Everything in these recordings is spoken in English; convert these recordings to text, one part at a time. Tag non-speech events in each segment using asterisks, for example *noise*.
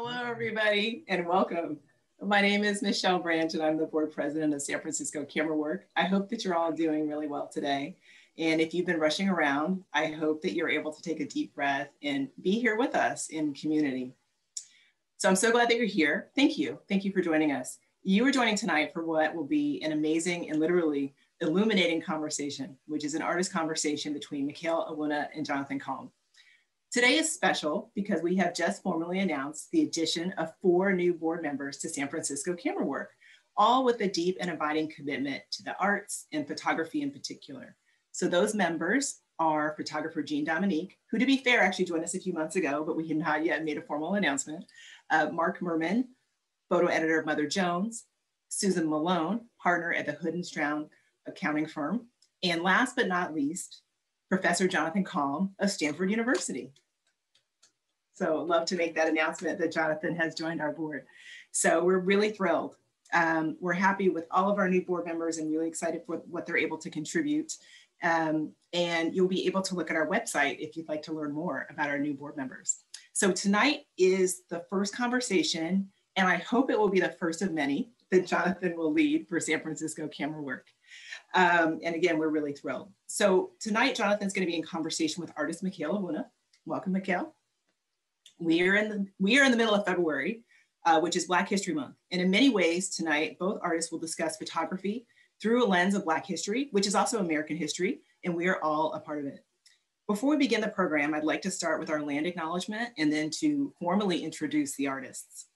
Hello, everybody, and welcome. My name is Michelle Branch, and I'm the board president of San Francisco Camera Work. I hope that you're all doing really well today. And if you've been rushing around, I hope that you're able to take a deep breath and be here with us in community. So I'm so glad that you're here. Thank you. Thank you for joining us. You are joining tonight for what will be an amazing and literally illuminating conversation, which is an artist conversation between Mikael Owunna and Jonathan Calm. Today is special because we have just formally announced the addition of four new board members to San Francisco Camera Work, all with a deep and abiding commitment to the arts and photography in particular. So those members are photographer Jean Dominique, who to be fair actually joined us a few months ago, but we had not yet made a formal announcement, uh, Mark Murrmann, photo editor of Mother Jones, Susan Malone, partner at the Hood and Strong accounting firm, and last but not least, Professor Jonathan Calm of Stanford University. So love to make that announcement that Jonathan has joined our board. So we're really thrilled. Um, we're happy with all of our new board members and really excited for what they're able to contribute. Um, and you'll be able to look at our website if you'd like to learn more about our new board members. So tonight is the first conversation, and I hope it will be the first of many that Jonathan will lead for San Francisco Camera Work. Um, and again, we're really thrilled. So tonight, Jonathan's going to be in conversation with artist Mikael Owunna. Welcome, Mikael. We are in the we are in the middle of February, uh, which is Black History Month, and in many ways tonight, both artists will discuss photography through a lens of Black history, which is also American history, and we are all a part of it. Before we begin the program, I'd like to start with our land acknowledgement and then to formally introduce the artists.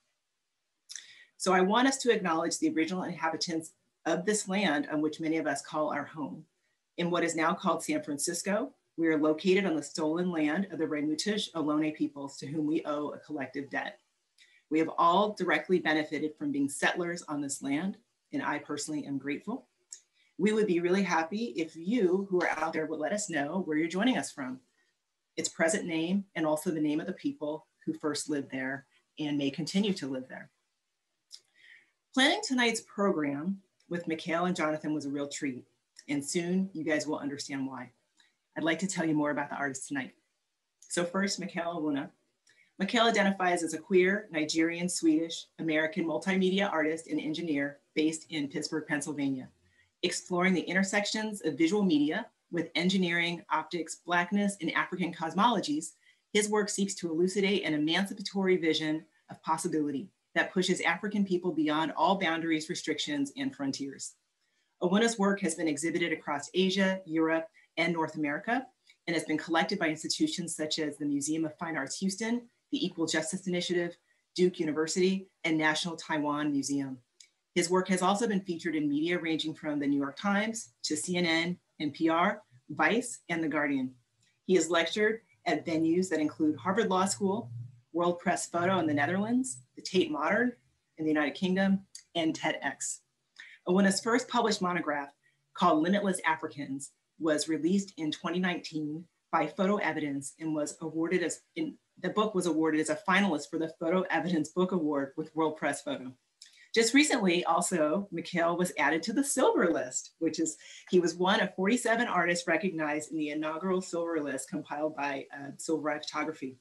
So I want us to acknowledge the original inhabitants of this land on which many of us call our home. In what is now called San Francisco, we are located on the stolen land of the Ramaytush Ohlone peoples to whom we owe a collective debt. We have all directly benefited from being settlers on this land, and I personally am grateful. We would be really happy if you who are out there would let us know where you're joining us from, its present name, and also the name of the people who first lived there and may continue to live there. Planning tonight's program with Mikael and Jonathan was a real treat, and soon you guys will understand why. I'd like to tell you more about the artist tonight. So first, Mikael Owunna. Mikael identifies as a queer, Nigerian, Swedish, American multimedia artist and engineer based in Pittsburgh, Pennsylvania, exploring the intersections of visual media with engineering, optics, Blackness, and African cosmologies, his work seeks to elucidate an emancipatory vision of possibility that pushes African people beyond all boundaries, restrictions, and frontiers. Owunna's work has been exhibited across Asia, Europe, and North America, and has been collected by institutions such as the Museum of Fine Arts Houston, the Equal Justice Initiative, Duke University, and National Taiwan Museum. His work has also been featured in media ranging from the New York Times to CNN, NPR, Vice, and The Guardian. He has lectured at venues that include Harvard Law School, World Press Photo in the Netherlands, the Tate Modern in the United Kingdom, and TEDx. Owunna's first published monograph called Limitless Africans was released in 2019 by FotoEvidence and was awarded as, in, the book was awarded as a finalist for the FotoEvidence Book Award with World Press Photo. Just recently, also, Mikael was added to the Silver List, which is, he was one of 47 artists recognized in the inaugural Silver List compiled by uh, Silver Eye Photography.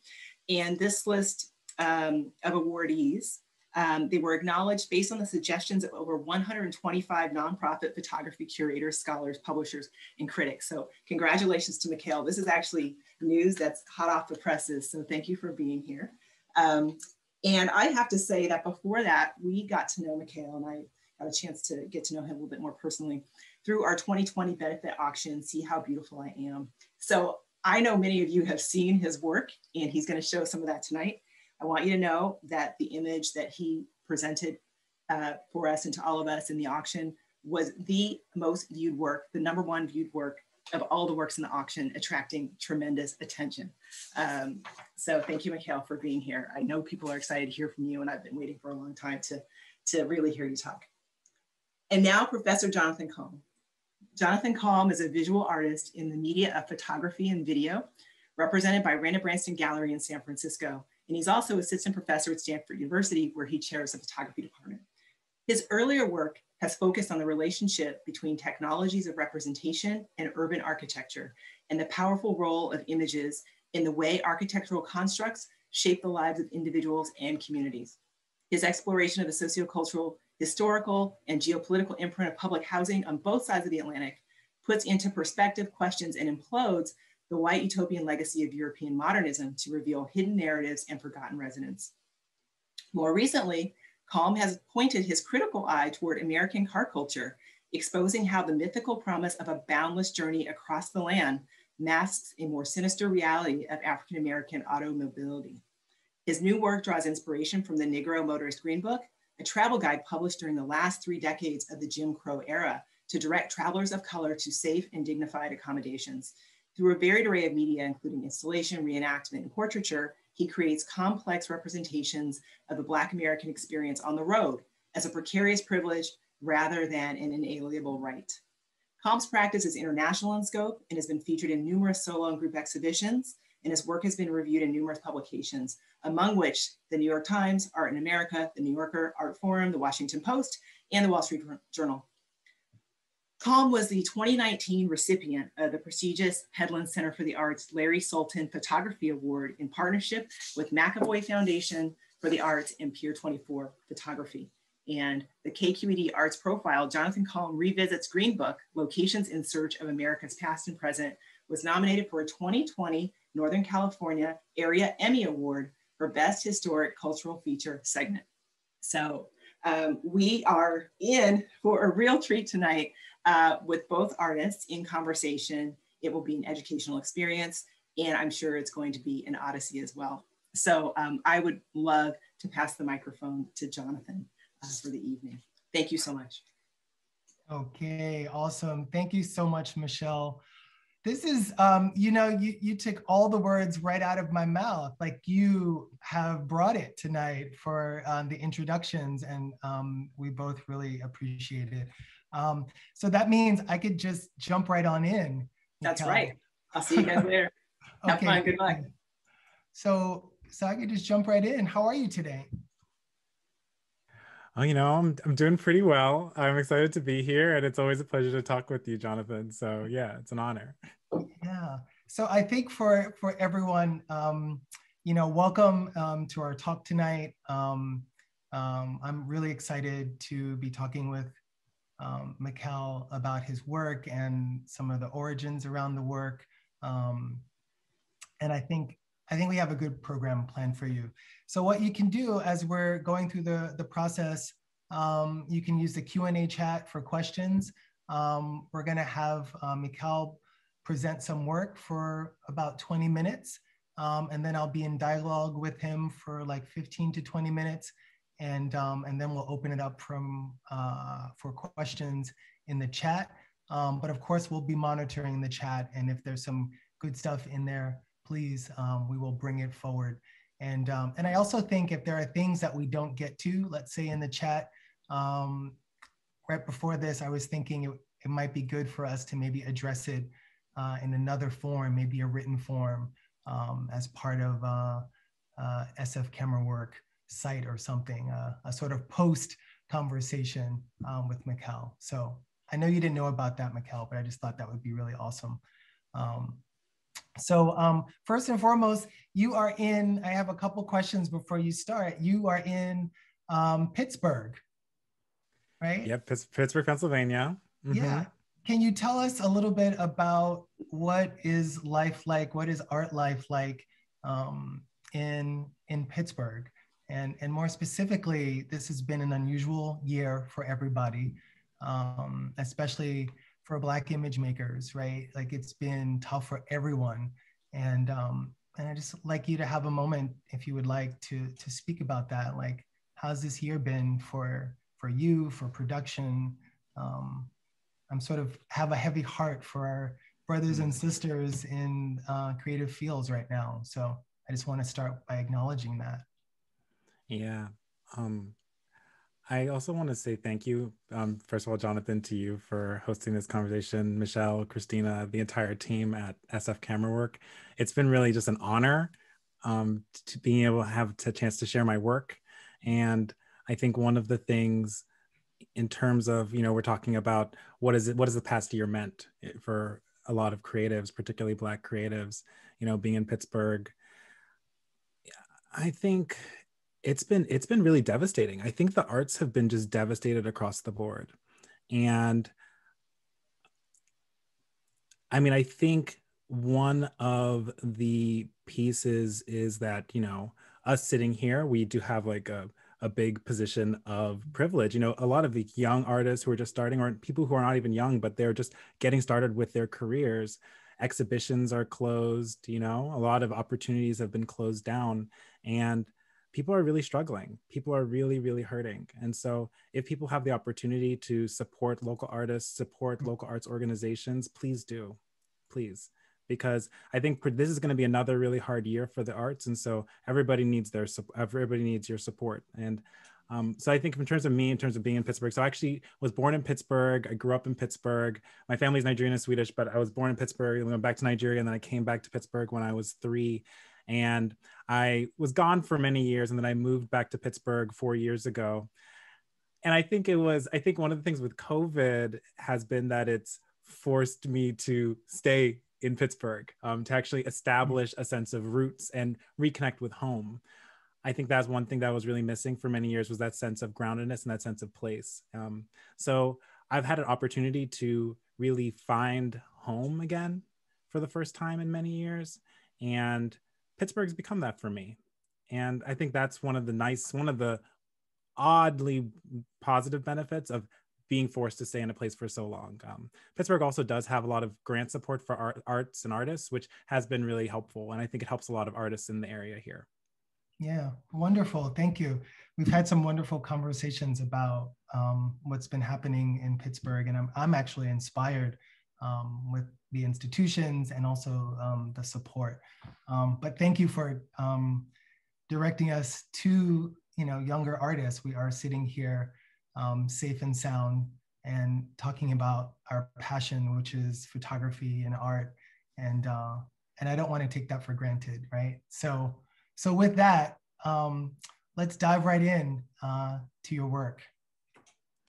And this list um, of awardees, um, they were acknowledged based on the suggestions of over 125 nonprofit photography curators, scholars, publishers, and critics. So congratulations to Mikael. This is actually news that's hot off the presses. So thank you for being here. Um, and I have to say that before that, we got to know Mikael and I got a chance to get to know him a little bit more personally through our 2020 benefit auction, See How Beautiful I Am. So I know many of you have seen his work and he's gonna show some of that tonight. I want you to know that the image that he presented uh, for us and to all of us in the auction was the most viewed work, the number one viewed work of all the works in the auction, attracting tremendous attention. Um, so thank you, Mikael, for being here. I know people are excited to hear from you and I've been waiting for a long time to, to really hear you talk. And now Professor Jonathan Calm. Jonathan Calm is a visual artist in the media of photography and video, represented by Rena Bransten Gallery in San Francisco. And he's also assistant professor at Stanford University, where he chairs the photography department. His earlier work has focused on the relationship between technologies of representation and urban architecture, and the powerful role of images in the way architectural constructs shape the lives of individuals and communities. His exploration of the sociocultural, historical, and geopolitical imprint of public housing on both sides of the Atlantic puts into perspective questions and implodes the white utopian legacy of European modernism to reveal hidden narratives and forgotten resonance. More recently, Calm has pointed his critical eye toward American car culture, exposing how the mythical promise of a boundless journey across the land masks a more sinister reality of African American automobility. His new work draws inspiration from the Negro Motorist Green Book, a travel guide published during the last three decades of the Jim Crow era to direct travelers of color to safe and dignified accommodations. Through a varied array of media, including installation, reenactment, and portraiture, he creates complex representations of the Black American experience on the road as a precarious privilege rather than an inalienable right. Calm's practice is international in scope and has been featured in numerous solo and group exhibitions, and his work has been reviewed in numerous publications, among which the New York Times, Art in America, the New Yorker, Art Forum, the Washington Post, and the Wall Street Journal. Calm was the 2019 recipient of the prestigious Headland Center for the Arts Larry Sultan Photography Award in partnership with McEvoy Foundation for the Arts and Pier 24 Photography. And the KQED Arts Profile, Jonathan Calm revisits Green Book, Locations in Search of America's Past and Present, was nominated for a 2020 Northern California Area Emmy Award for Best Historic Cultural Feature Segment. So um, we are in for a real treat tonight uh, with both artists in conversation. It will be an educational experience, and I'm sure it's going to be an odyssey as well. So um, I would love to pass the microphone to Jonathan uh, for the evening. Thank you so much. Okay, awesome. Thank you so much, Michelle. This is, um, you know, you, you took all the words right out of my mouth. Like you have brought it tonight for um, the introductions, and um, we both really appreciate it. Um, so that means I could just jump right on in. That's right. I'll see you guys later. *laughs* Have okay. fun. Good luck. So, so I could just jump right in. How are you today? Oh, you know, I'm I'm doing pretty well. I'm excited to be here, and it's always a pleasure to talk with you, Jonathan. So yeah, it's an honor. Yeah. So I think for for everyone, um, you know, welcome um, to our talk tonight. Um, um, I'm really excited to be talking with um, about his work and some of the origins around the work. Um, and I think I think we have a good program planned for you. So what you can do as we're going through the, the process, um, you can use the Q&A chat for questions. Um, we're gonna have uh, present some work for about 20 minutes. Um, and then I'll be in dialogue with him for like 15 to 20 minutes and, um, and then we'll open it up from, uh, for questions in the chat. Um, but of course, we'll be monitoring the chat. And if there's some good stuff in there, please, um, we will bring it forward. And, um, and I also think if there are things that we don't get to, let's say in the chat, um, right before this, I was thinking it, it might be good for us to maybe address it uh, in another form, maybe a written form um, as part of uh, uh, SF camera work site or something, uh, a sort of post conversation um, with Mikael. So I know you didn't know about that, Mikael, but I just thought that would be really awesome. Um, so um, first and foremost, you are in, I have a couple questions before you start. You are in um, Pittsburgh, right? Yep, Pittsburgh, Pennsylvania. Mm -hmm. Yeah. Can you tell us a little bit about what is life like? What is art life like um, in in Pittsburgh? And, and more specifically, this has been an unusual year for everybody, um, especially for Black image makers, right? Like it's been tough for everyone. And, um, and I just like you to have a moment, if you would like, to, to speak about that. Like, how's this year been for, for you, for production? Um, I'm sort of have a heavy heart for our brothers and sisters in uh, creative fields right now. So I just want to start by acknowledging that. Yeah. Um, I also want to say thank you, um, first of all, Jonathan, to you for hosting this conversation, Michelle, Christina, the entire team at SF Camera Work. It's been really just an honor um, to being able to have a chance to share my work. And I think one of the things in terms of, you know, we're talking about what is it, what has the past year meant for a lot of creatives, particularly Black creatives, you know, being in Pittsburgh, I think it's been it's been really devastating. I think the arts have been just devastated across the board. And I mean, I think one of the pieces is that, you know, us sitting here, we do have like a, a big position of privilege. You know, a lot of the young artists who are just starting, or people who are not even young, but they're just getting started with their careers. Exhibitions are closed, you know, a lot of opportunities have been closed down. And people are really struggling. People are really, really hurting. And so, if people have the opportunity to support local artists, support mm. local arts organizations, please do. Please. Because I think this is going to be another really hard year for the arts. And so, everybody needs their everybody needs your support. And um, so I think in terms of me, in terms of being in Pittsburgh, so I actually was born in Pittsburgh. I grew up in Pittsburgh. My family's Nigerian and Swedish, but I was born in Pittsburgh. I went back to Nigeria, and then I came back to Pittsburgh when I was three. And I was gone for many years and then I moved back to Pittsburgh four years ago. And I think it was, I think one of the things with COVID has been that it's forced me to stay in Pittsburgh, um, to actually establish a sense of roots and reconnect with home. I think that's one thing that was really missing for many years was that sense of groundedness and that sense of place. Um, so I've had an opportunity to really find home again for the first time in many years. And Pittsburgh's become that for me. And I think that's one of the nice, one of the oddly positive benefits of being forced to stay in a place for so long. Um, Pittsburgh also does have a lot of grant support for art, arts and artists, which has been really helpful. And I think it helps a lot of artists in the area here. Yeah, wonderful. Thank you. We've had some wonderful conversations about um, what's been happening in Pittsburgh, and I'm, I'm actually inspired um, with the institutions and also um, the support. Um, but thank you for um, directing us to you know younger artists. We are sitting here um, safe and sound and talking about our passion, which is photography and art, and uh, and I don't want to take that for granted, right? So so with that, um, let's dive right in uh, to your work,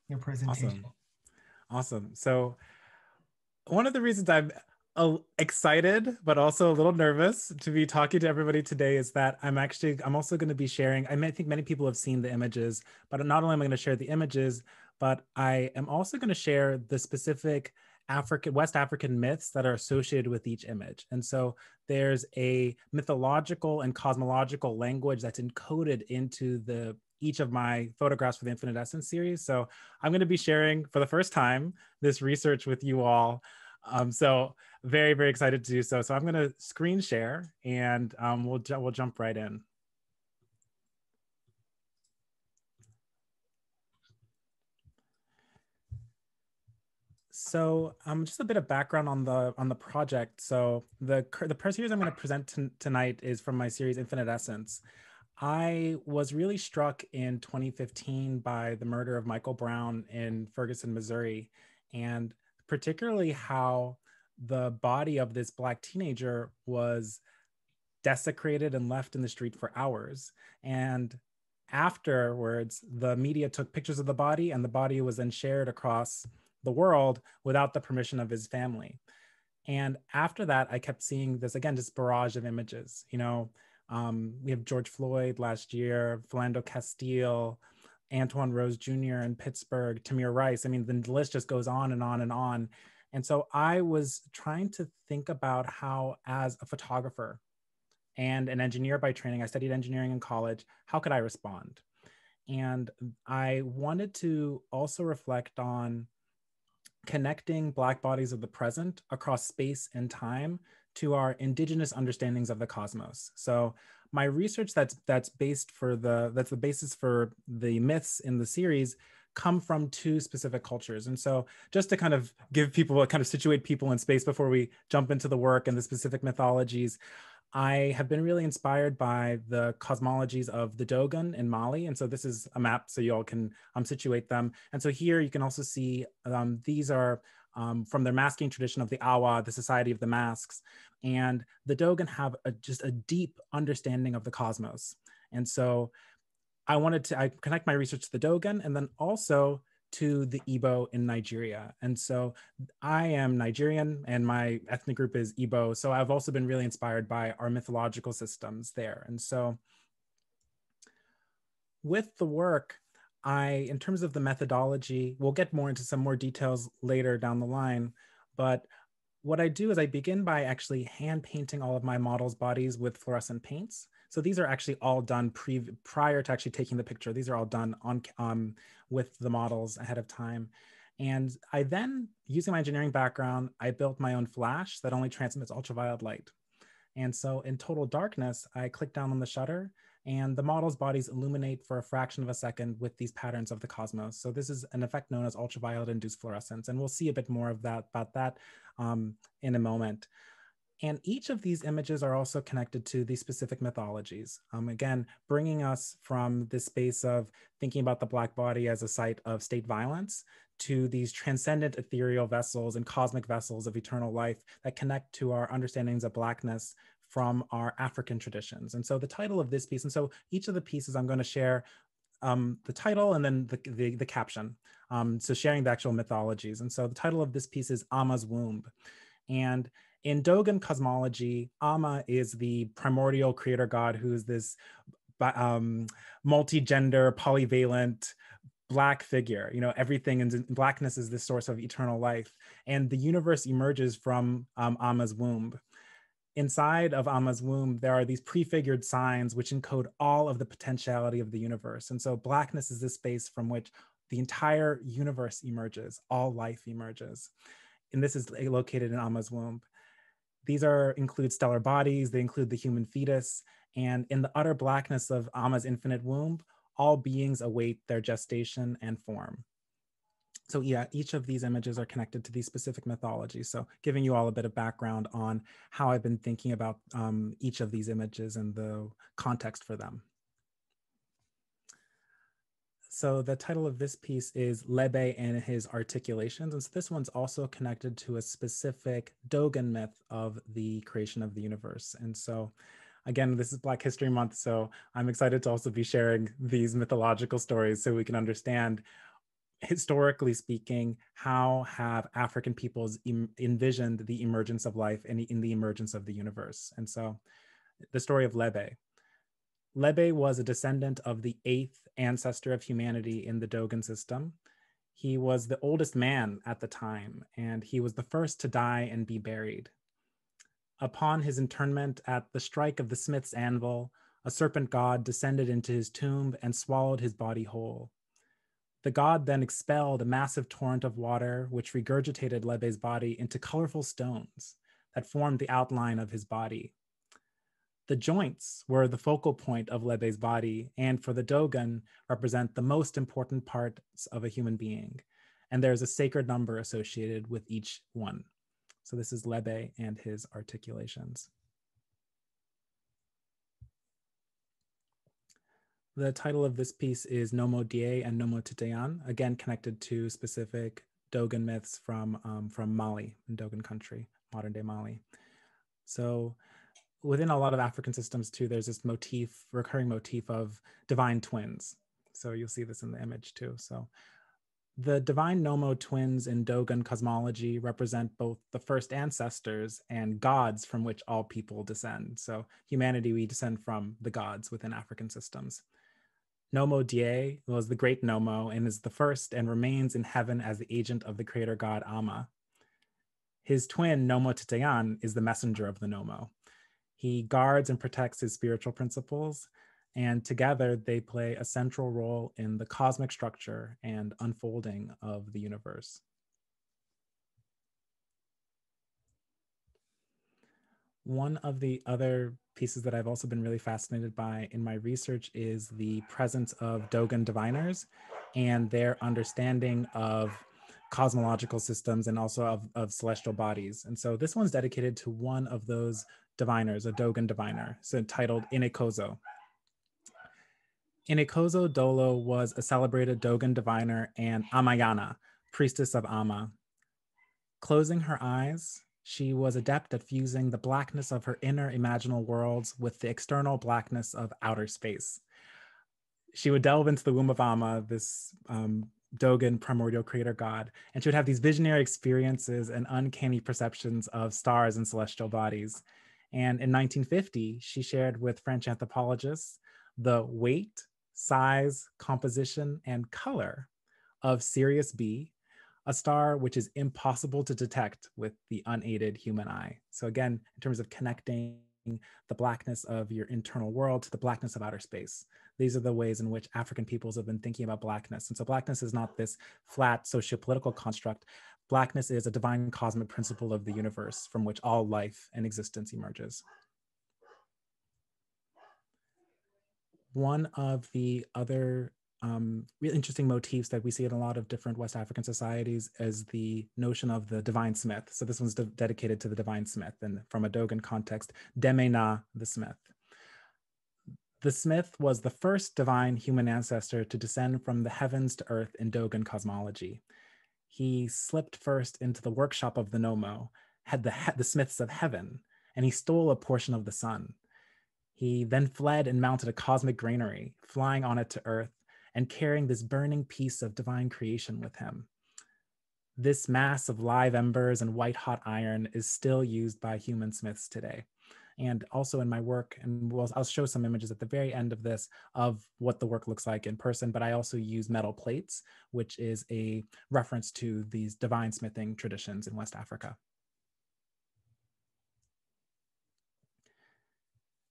your presentation. Awesome. awesome. So one of the reasons I'm excited but also a little nervous to be talking to everybody today is that I'm actually I'm also going to be sharing I, mean, I think many people have seen the images but not only am I going to share the images but I am also going to share the specific African West African myths that are associated with each image. And so there's a mythological and cosmological language that's encoded into the each of my photographs for the Infinite Essence series. So I'm going to be sharing for the first time this research with you all. Um, so very, very excited to do so. So I'm going to screen share and um, we'll, we'll jump right in. So, um, just a bit of background on the on the project. So, the the series I'm going to present tonight is from my series Infinite Essence. I was really struck in 2015 by the murder of Michael Brown in Ferguson, Missouri, and particularly how the body of this Black teenager was desecrated and left in the street for hours. And afterwards, the media took pictures of the body, and the body was then shared across the world without the permission of his family. And after that, I kept seeing this again, this barrage of images, you know, um, we have George Floyd last year, Philando Castile, Antwon Rose Jr. in Pittsburgh, Tamir Rice. I mean, the list just goes on and on and on. And so I was trying to think about how, as a photographer and an engineer by training, I studied engineering in college, how could I respond? And I wanted to also reflect on connecting Black bodies of the present across space and time to our indigenous understandings of the cosmos. So my research that's that's based for the that's the basis for the myths in the series come from two specific cultures. And so just to kind of give people a kind of situate people in space before we jump into the work and the specific mythologies, I have been really inspired by the cosmologies of the Dogon in Mali. And so this is a map so you all can um, situate them. And so here you can also see um, these are um, from their masking tradition of the Awa, the Society of the Masks. And the Dogon have a, just a deep understanding of the cosmos. And so I wanted to I connect my research to the Dogon and then also to the Igbo in Nigeria. And so I am Nigerian and my ethnic group is Igbo. So I've also been really inspired by our mythological systems there. And so with the work, I, in terms of the methodology, we'll get more into some more details later down the line, but what I do is I begin by actually hand painting all of my models' bodies with fluorescent paints. So these are actually all done pre prior to actually taking the picture. These are all done on um, with the models ahead of time. And I then, using my engineering background, I built my own flash that only transmits ultraviolet light. And so in total darkness, I click down on the shutter and the model's bodies illuminate for a fraction of a second with these patterns of the cosmos. So this is an effect known as ultraviolet induced fluorescence. And we'll see a bit more of that about that um, in a moment. And each of these images are also connected to these specific mythologies. Um, again, bringing us from this space of thinking about the Black body as a site of state violence to these transcendent ethereal vessels and cosmic vessels of eternal life that connect to our understandings of Blackness from our African traditions. And so the title of this piece, and so each of the pieces I'm going to share um, the title and then the, the, the caption. Um, so sharing the actual mythologies. And so the title of this piece is Amma's Womb. And in Dogon cosmology, Amma is the primordial creator god who is this um, multi-gender, polyvalent, black figure. You know, everything in blackness is the source of eternal life. And the universe emerges from um, Amma's womb inside of Amma's womb, there are these prefigured signs which encode all of the potentiality of the universe. And so blackness is this space from which the entire universe emerges, all life emerges. And this is located in Amma's womb. These are include stellar bodies, they include the human fetus, and in the utter blackness of Amma's infinite womb, all beings await their gestation and form so yeah, each of these images are connected to these specific mythologies. So giving you all a bit of background on how I've been thinking about um, each of these images and the context for them. So the title of this piece is Lebe and his articulations. And so this one's also connected to a specific Dogon myth of the creation of the universe. And so again, this is Black History Month, so I'm excited to also be sharing these mythological stories so we can understand historically speaking, how have African peoples Im- envisioned the emergence of life and in the emergence of the universe? And so, the story of Lebe. Lebe was a descendant of the eighth ancestor of humanity in the Dogon system. He was the oldest man at the time, and he was the first to die and be buried. Upon his internment at the strike of the smith's anvil, a serpent god descended into his tomb and swallowed his body whole. The god then expelled a massive torrent of water, which regurgitated Lebe's body into colorful stones that formed the outline of his body. The joints were the focal point of Lebe's body, and for the Dogon, represent the most important parts of a human being. And there's a sacred number associated with each one. So this is Lebe and his articulations. The title of this piece is Nomo Die and Nomo Titeyan, again connected to specific Dogon myths from, um, from Mali, in Dogon country, modern day Mali. So within a lot of African systems too, there's this motif, recurring motif of divine twins. So you'll see this in the image too. So the divine Nomo twins in Dogon cosmology represent both the first ancestors and gods from which all people descend. So humanity, we descend from the gods within African systems. Nomo Die was the great Nomo and is the first and remains in heaven as the agent of the creator god Amma. His twin, Nomo Titeyan, is the messenger of the Nomo. He guards and protects his spiritual principles, and together they play a central role in the cosmic structure and unfolding of the universe. One of the other pieces that I've also been really fascinated by in my research is the presence of Dogon diviners and their understanding of cosmological systems and also of, of celestial bodies. And so this one's dedicated to one of those diviners, a Dogon diviner, so titled Inekozo. Inekozo Dolo was a celebrated Dogon diviner and Amayana, priestess of Amma. Closing her eyes, she was adept at fusing the blackness of her inner imaginal worlds with the external blackness of outer space. She would delve into the womb of Amma, this um, Dogon primordial creator god, and she would have these visionary experiences and uncanny perceptions of stars and celestial bodies. And in 1950, she shared with French anthropologists the weight, size, composition, and color of Sirius B, a star which is impossible to detect with the unaided human eye. So, again, in terms of connecting the blackness of your internal world to the blackness of outer space. These are the ways in which African peoples have been thinking about blackness. And so, blackness is not this flat socio-political construct. Blackness is a divine cosmic principle of the universe from which all life and existence emerges. One of the other um, really interesting motifs that we see in a lot of different West African societies is the notion of the divine smith. So this one's de dedicated to the divine smith and from a Dogon context, Demena the smith. The smith was the first divine human ancestor to descend from the heavens to earth in Dogon cosmology. He slipped first into the workshop of the Nomo, had the, the smiths of heaven, and he stole a portion of the sun. He then fled and mounted a cosmic granary, flying on it to earth and carrying this burning piece of divine creation with him. This mass of live embers and white hot iron is still used by human smiths today. And also in my work, and we'll, I'll show some images at the very end of this of what the work looks like in person, but I also use metal plates, which is a reference to these divine smithing traditions in West Africa.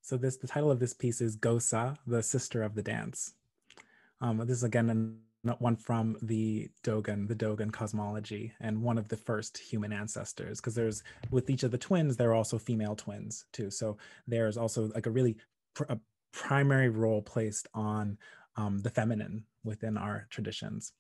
So this the title of this piece is Gosa, the sister of the dance. Um, this is again one from the Dogon, the Dogon cosmology, and one of the first human ancestors. Because there's with each of the twins, there are also female twins too. So there's also like a really pr a primary role placed on um, the feminine within our traditions.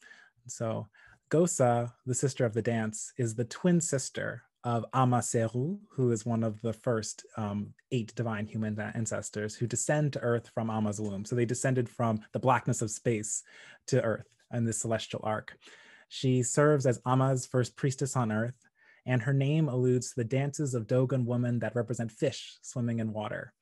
So Gosa, the sister of the dance, is the twin sister of Amaseru, who is one of the first um, eight divine human ancestors who descend to Earth from womb. So they descended from the blackness of space to Earth and the celestial arc. She serves as Amma's first priestess on Earth, and her name alludes to the dances of Dogon women that represent fish swimming in water.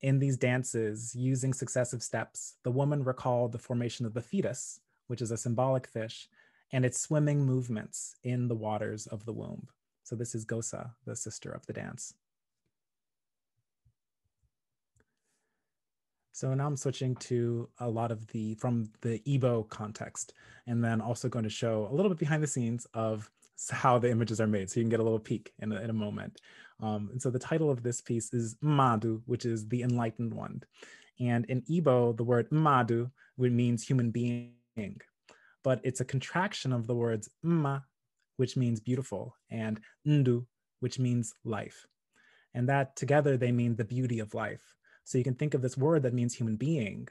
In these dances, using successive steps, the woman recalled the formation of the fetus, which is a symbolic fish, and its swimming movements in the waters of the womb. So this is Gosa, the sister of the dance. So now I'm switching to a lot of the, from the Igbo context, and then also going to show a little bit behind the scenes of how the images are made. So you can get a little peek in a, in a moment. Um, and so the title of this piece is Madu, which is the enlightened one. And in Igbo, the word Madu means human being, but it's a contraction of the words Ma which means beautiful, and ndu, which means life. And that together they mean the beauty of life. So you can think of this word that means human being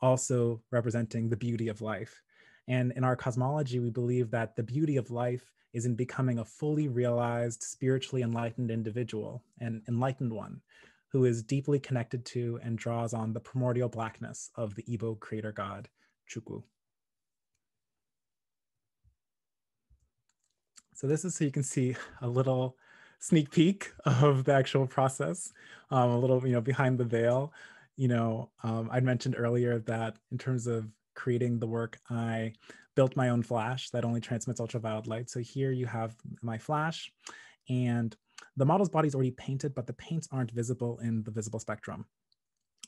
also representing the beauty of life. And in our cosmology, we believe that the beauty of life is in becoming a fully realized, spiritually enlightened individual, an enlightened one who is deeply connected to and draws on the primordial blackness of the Igbo creator god, Chukwu. So this is so you can see a little sneak peek *laughs* of the actual process, um, a little, you know, behind the veil. You know, um, I mentioned earlier that in terms of creating the work, I built my own flash that only transmits ultraviolet light. So here you have my flash and the model's body is already painted, but the paints aren't visible in the visible spectrum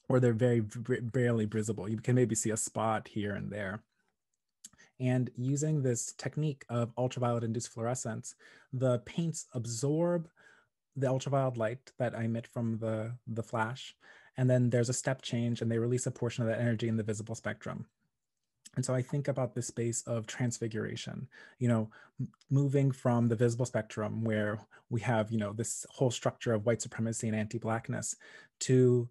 or they're very barely visible. You can maybe see a spot here and there. And using this technique of ultraviolet induced fluorescence, the paints absorb the ultraviolet light that I emit from the, the flash. And then there's a step change and they release a portion of that energy in the visible spectrum. And so I think about this space of transfiguration, you know, moving from the visible spectrum where we have, you know, this whole structure of white supremacy and anti-blackness to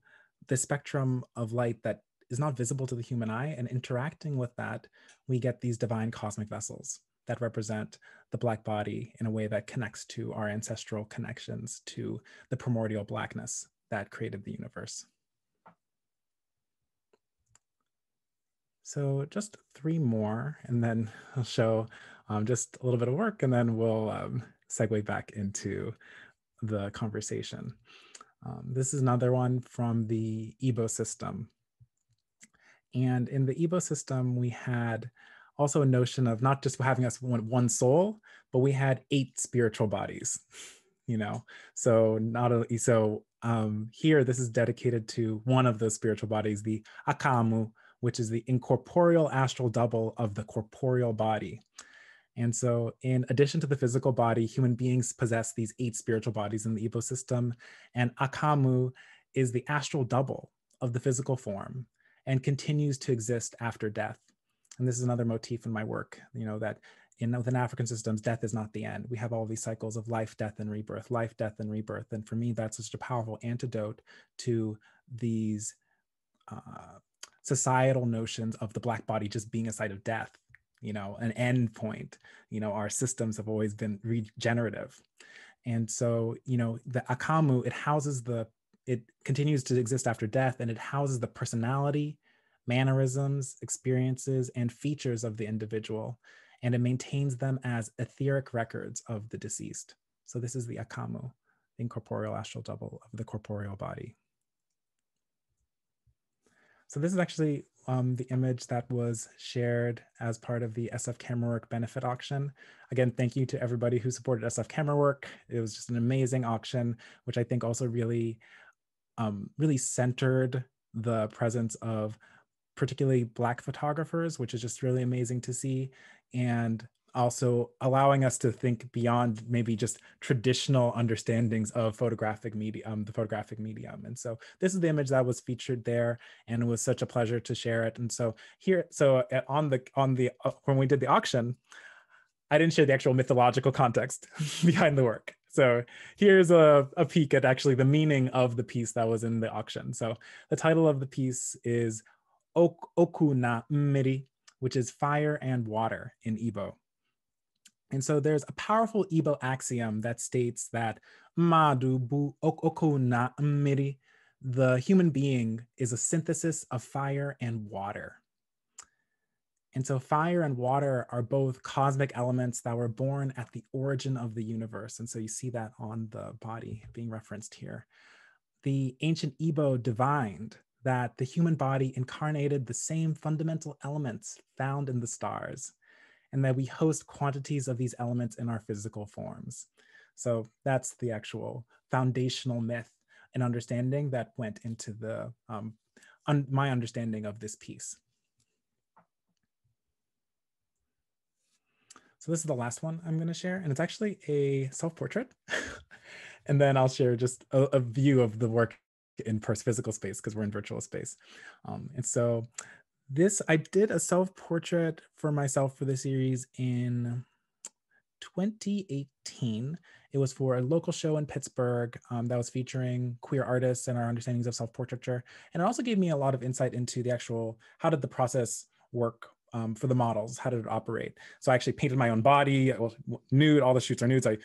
the spectrum of light that is not visible to the human eye. And interacting with that, we get these divine cosmic vessels that represent the black body in a way that connects to our ancestral connections to the primordial blackness that created the universe. So just three more, and then *laughs* I'll show um, just a little bit of work, and then we'll um, segue back into the conversation. Um, this is another one from the Igbo system. And in the Igbo system, we had also a notion of not just having us one, one soul, but we had eight spiritual bodies, you know? So not a, so um, here, this is dedicated to one of those spiritual bodies, the Akamu, which is the incorporeal astral double of the corporeal body. And so, in addition to the physical body, human beings possess these eight spiritual bodies in the Ibo system. And Akamu is the astral double of the physical form and continues to exist after death. And this is another motif in my work, you know, that in within African systems, death is not the end. We have all these cycles of life, death, and rebirth, life, death, and rebirth. And for me, that's such a powerful antidote to these uh, societal notions of the black body just being a site of death, you know, an end point. You know, our systems have always been regenerative. And so, you know, the Akamu, it houses the, it continues to exist after death and it houses the personality, mannerisms, experiences, and features of the individual and it maintains them as etheric records of the deceased. So this is the Akamu, the incorporeal astral double of the corporeal body. So this is actually um, the image that was shared as part of the SF Camera Work benefit auction. Again, thank you to everybody who supported SF Camera Work. It was just an amazing auction, which I think also really, um, really centered the presence of particularly Black photographers, which is just really amazing to see and also allowing us to think beyond maybe just traditional understandings of photographic medium, um, the photographic medium. And so this is the image that was featured there, and it was such a pleasure to share it. And so here, so uh, on the on the uh, when we did the auction, I didn't share the actual mythological context *laughs* behind the work. So here's a, a peek at actually the meaning of the piece that was in the auction. So the title of the piece is Oku na Mmiri, which is fire and water in Igbo. And so there's a powerful Igbo axiom that states that Madu bu oku na mmiri, the human being is a synthesis of fire and water. And so fire and water are both cosmic elements that were born at the origin of the universe. And so you see that on the body being referenced here. The ancient Igbo divined that the human body incarnated the same fundamental elements found in the stars, and that we host quantities of these elements in our physical forms. So that's the actual foundational myth and understanding that went into the um, un my understanding of this piece. So this is the last one I'm going to share, and it's actually a self-portrait. *laughs* and then I'll share just a, a, view of the work in person physical space because we're in virtual space. Um, and so this, I did a self-portrait for myself for the series in 2018. It was for a local show in Pittsburgh um, that was featuring queer artists and our understandings of self-portraiture. And it also gave me a lot of insight into the actual, how did the process work um, for the models? How did it operate? So I actually painted my own body, well, nude. All the shoots are nudes. I,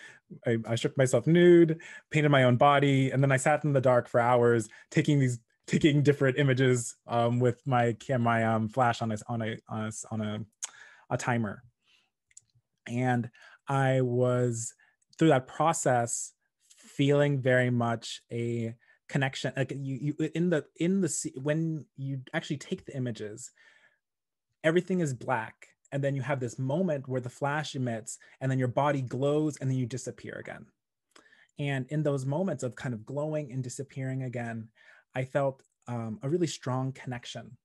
I, I stripped myself nude, painted my own body, and then I sat in the dark for hours taking these taking different images um, with my my um, flash on a on a on a, on a, a timer. And I was through that process feeling very much a connection like you, you in the in the when you actually take the images everything is black and then you have this moment where the flash emits and then your body glows and then you disappear again. And in those moments of kind of glowing and disappearing again i felt um, a really strong connection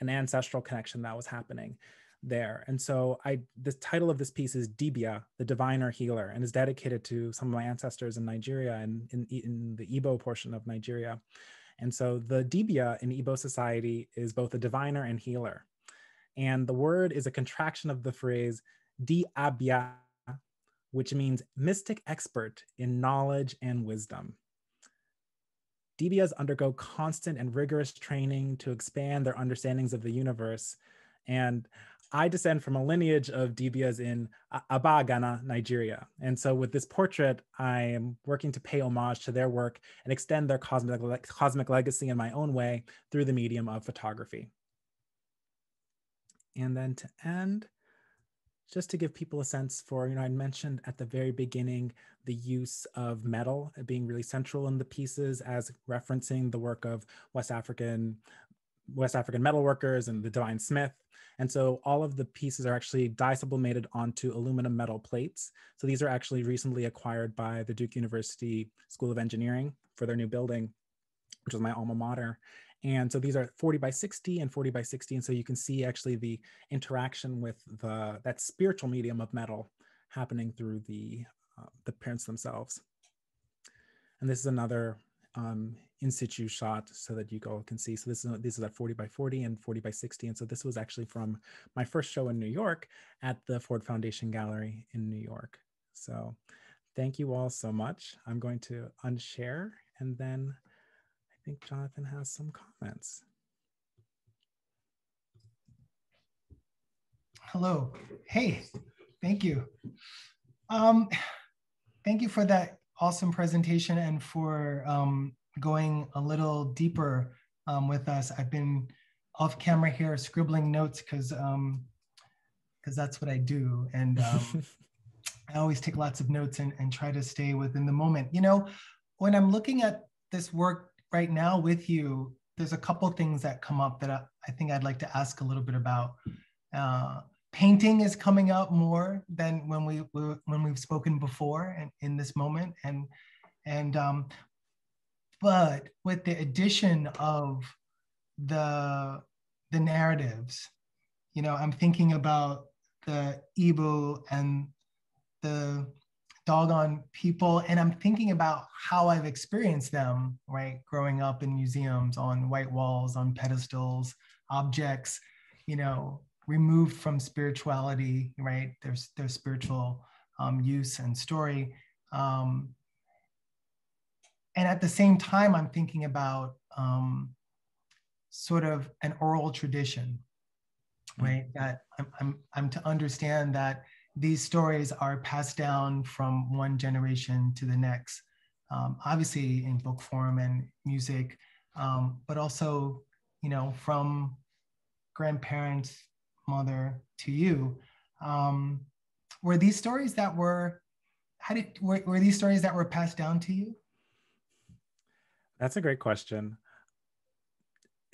an ancestral connection that was happening there. And so i the title of this piece is dibia the diviner healer and is dedicated to some of my ancestors in nigeria and in, in the igbo portion of nigeria. And so the dibia in igbo society is both a diviner and healer and the word is a contraction of the phrase diabia, which means mystic expert in knowledge and wisdom. Dibias undergo constant and rigorous training to expand their understandings of the universe. And I descend from a lineage of Dibias in Abagana, Nigeria. And so with this portrait, I am working to pay homage to their work and extend their cosmic, cosmic legacy in my own way through the medium of photography. And then to end, just to give people a sense for, you know, I mentioned at the very beginning the use of metal being really central in the pieces as referencing the work of West African West African metalworkers and the Divine Smith. And so all of the pieces are actually die sublimated onto aluminum metal plates. So these are actually recently acquired by the Duke University School of Engineering for their new building, which is my alma mater. And so these are 40 by 60 and 40 by 60. And so you can see actually the interaction with the that spiritual medium of metal happening through the, uh, the prints themselves. And this is another um, in situ shot so that you all can see. So this is this is at 40 by 40 and 40 by 60. And so this was actually from my first show in New York at the Ford Foundation Gallery in New York. So thank you all so much. I'm going to unshare and then I think Jonathan has some comments. Hello. Hey, thank you. Um, thank you for that awesome presentation and for um, going a little deeper um, with us. I've been off camera here scribbling notes because um, because that's what I do. And um, *laughs* I always take lots of notes and, and try to stay within the moment. You know, when I'm looking at this work right now with you, there's a couple things that come up that I, I think I'd like to ask a little bit about. Uh, painting is coming up more than when we when we've spoken before and in this moment and and um but with the addition of the the narratives you know i'm thinking about the Igbo and the dogon people. And i'm thinking about how i've experienced them right? Growing up in museums on white walls on pedestals objects you know removed from spirituality right? There's there's spiritual um, use and story. Um, and at the same time i'm thinking about um, sort of an oral tradition right? That I'm, I'm, I'm to understand that these stories are passed down from one generation to the next, um, obviously in book form and music, um, but also, you know, from grandparents, mother to you. Um, were these stories that were, how did, were, were these stories that were passed down to you? That's a great question.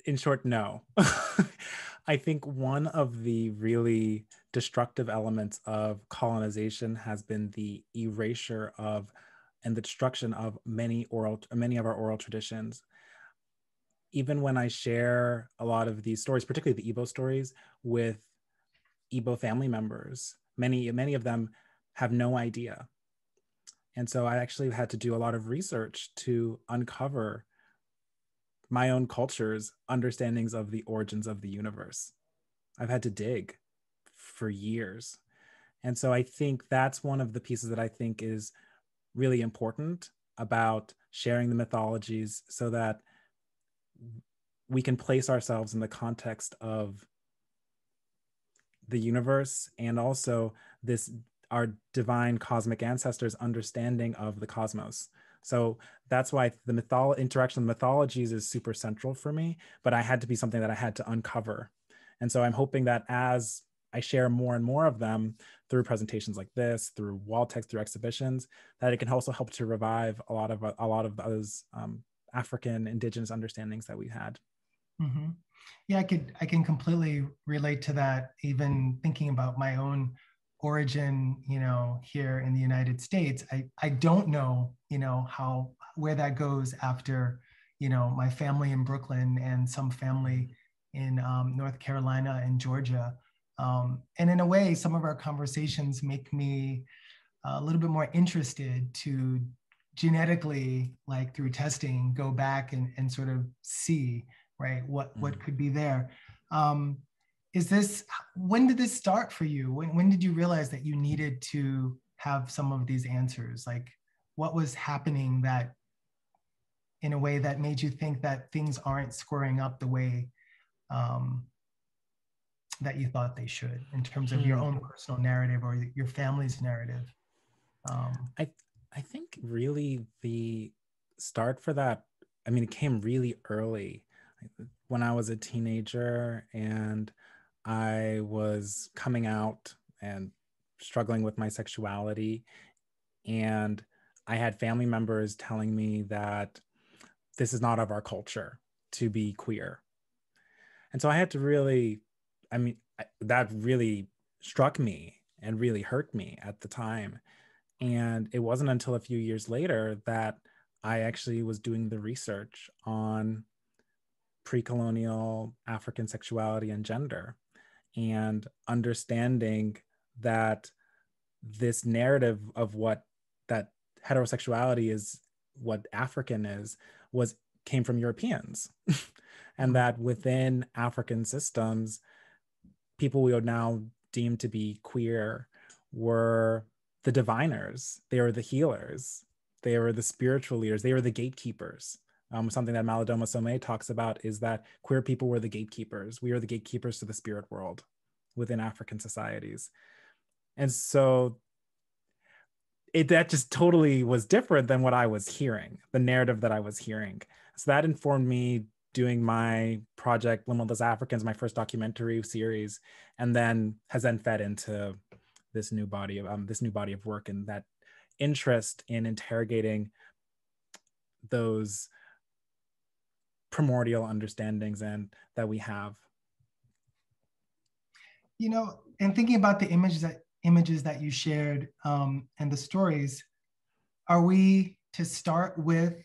In short, no. *laughs* I think one of the really destructive elements of colonization has been the erasure of and the destruction of many oral many of our oral traditions. Even when I share a lot of these stories, particularly the Igbo stories, with Igbo family members, many many of them have no idea. And so I actually had to do a lot of research to uncover my own culture's understandings of the origins of the universe. I've had to dig for years. And so I think that's one of the pieces that I think is really important about sharing the mythologies so that we can place ourselves in the context of the universe and also this our divine cosmic ancestors understanding of the cosmos so that's why the mytholo- interaction of mythologies is super central for me, but I had to be something that I had to uncover. And so I'm hoping that as I share more and more of them through presentations like this, through wall text, through exhibitions, that it can also help to revive a lot of a lot of those um, African indigenous understandings that we had. Mm-hmm. Yeah, I could I can completely relate to that. Even thinking about my own origin, you know, here in the United States, I, I don't know, you know, how where that goes after, you know, my family in Brooklyn and some family in um, North Carolina and Georgia. Um, and in a way, some of our conversations make me a little bit more interested to genetically, like through testing, go back and, and sort of see, right, what, mm-hmm. what could be there. Um, is this when did this start for you? When, when did you realize that you needed to have some of these answers? Like what was happening that in a way that made you think that things aren't squaring up the way um, that you thought they should in terms of your hmm. own personal narrative or your family's narrative? Um, i i think really the start for that i mean it came really early. When i was a teenager and I was coming out and struggling with my sexuality. And I had family members telling me that this is not of our culture to be queer. And so I had to really, I mean, that really struck me and really hurt me at the time. And it wasn't until a few years later that I actually was doing the research on pre-colonial African sexuality and gender and understanding that this narrative of what that heterosexuality is what African is was came from Europeans. *laughs* and mm-hmm. that within African systems, people we would now deem to be queer were the diviners, they were the healers, they were the spiritual leaders, they were the gatekeepers. Um, something that Malidoma Somé talks about is that queer people were the gatekeepers. We are the gatekeepers to the spirit world within African societies. And so it that just totally was different than what I was hearing, the narrative that I was hearing. So that informed me doing my project Limitless Africans, my first documentary series, and then has then fed into this new body of um, this new body of work and that interest in interrogating those primordial understandings and that we have. You know and thinking about the images that images that you shared um, and the stories are we to start with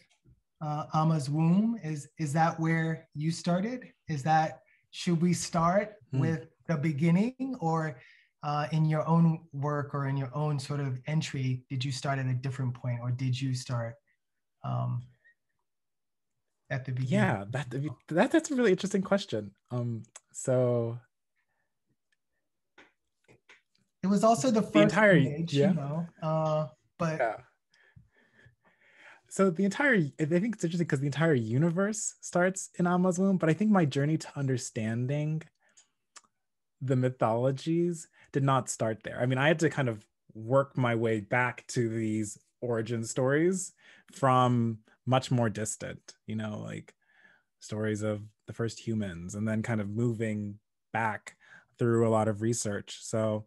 uh, Amma's womb? Is is that where you started? Is that should we start mm. with the beginning or uh, in your own work or in your own sort of entry did you start at a different point or did you start um, at the beginning yeah that, that that's a really interesting question um so it was also the first the entire image, yeah. you know uh but yeah. so the entire i think it's interesting because the entire universe starts in Amma's womb but i think my journey to understanding the mythologies did not start there i mean i had to kind of work my way back to these origin stories from much more distant, you know, like stories of the first humans and then kind of moving back through a lot of research. So,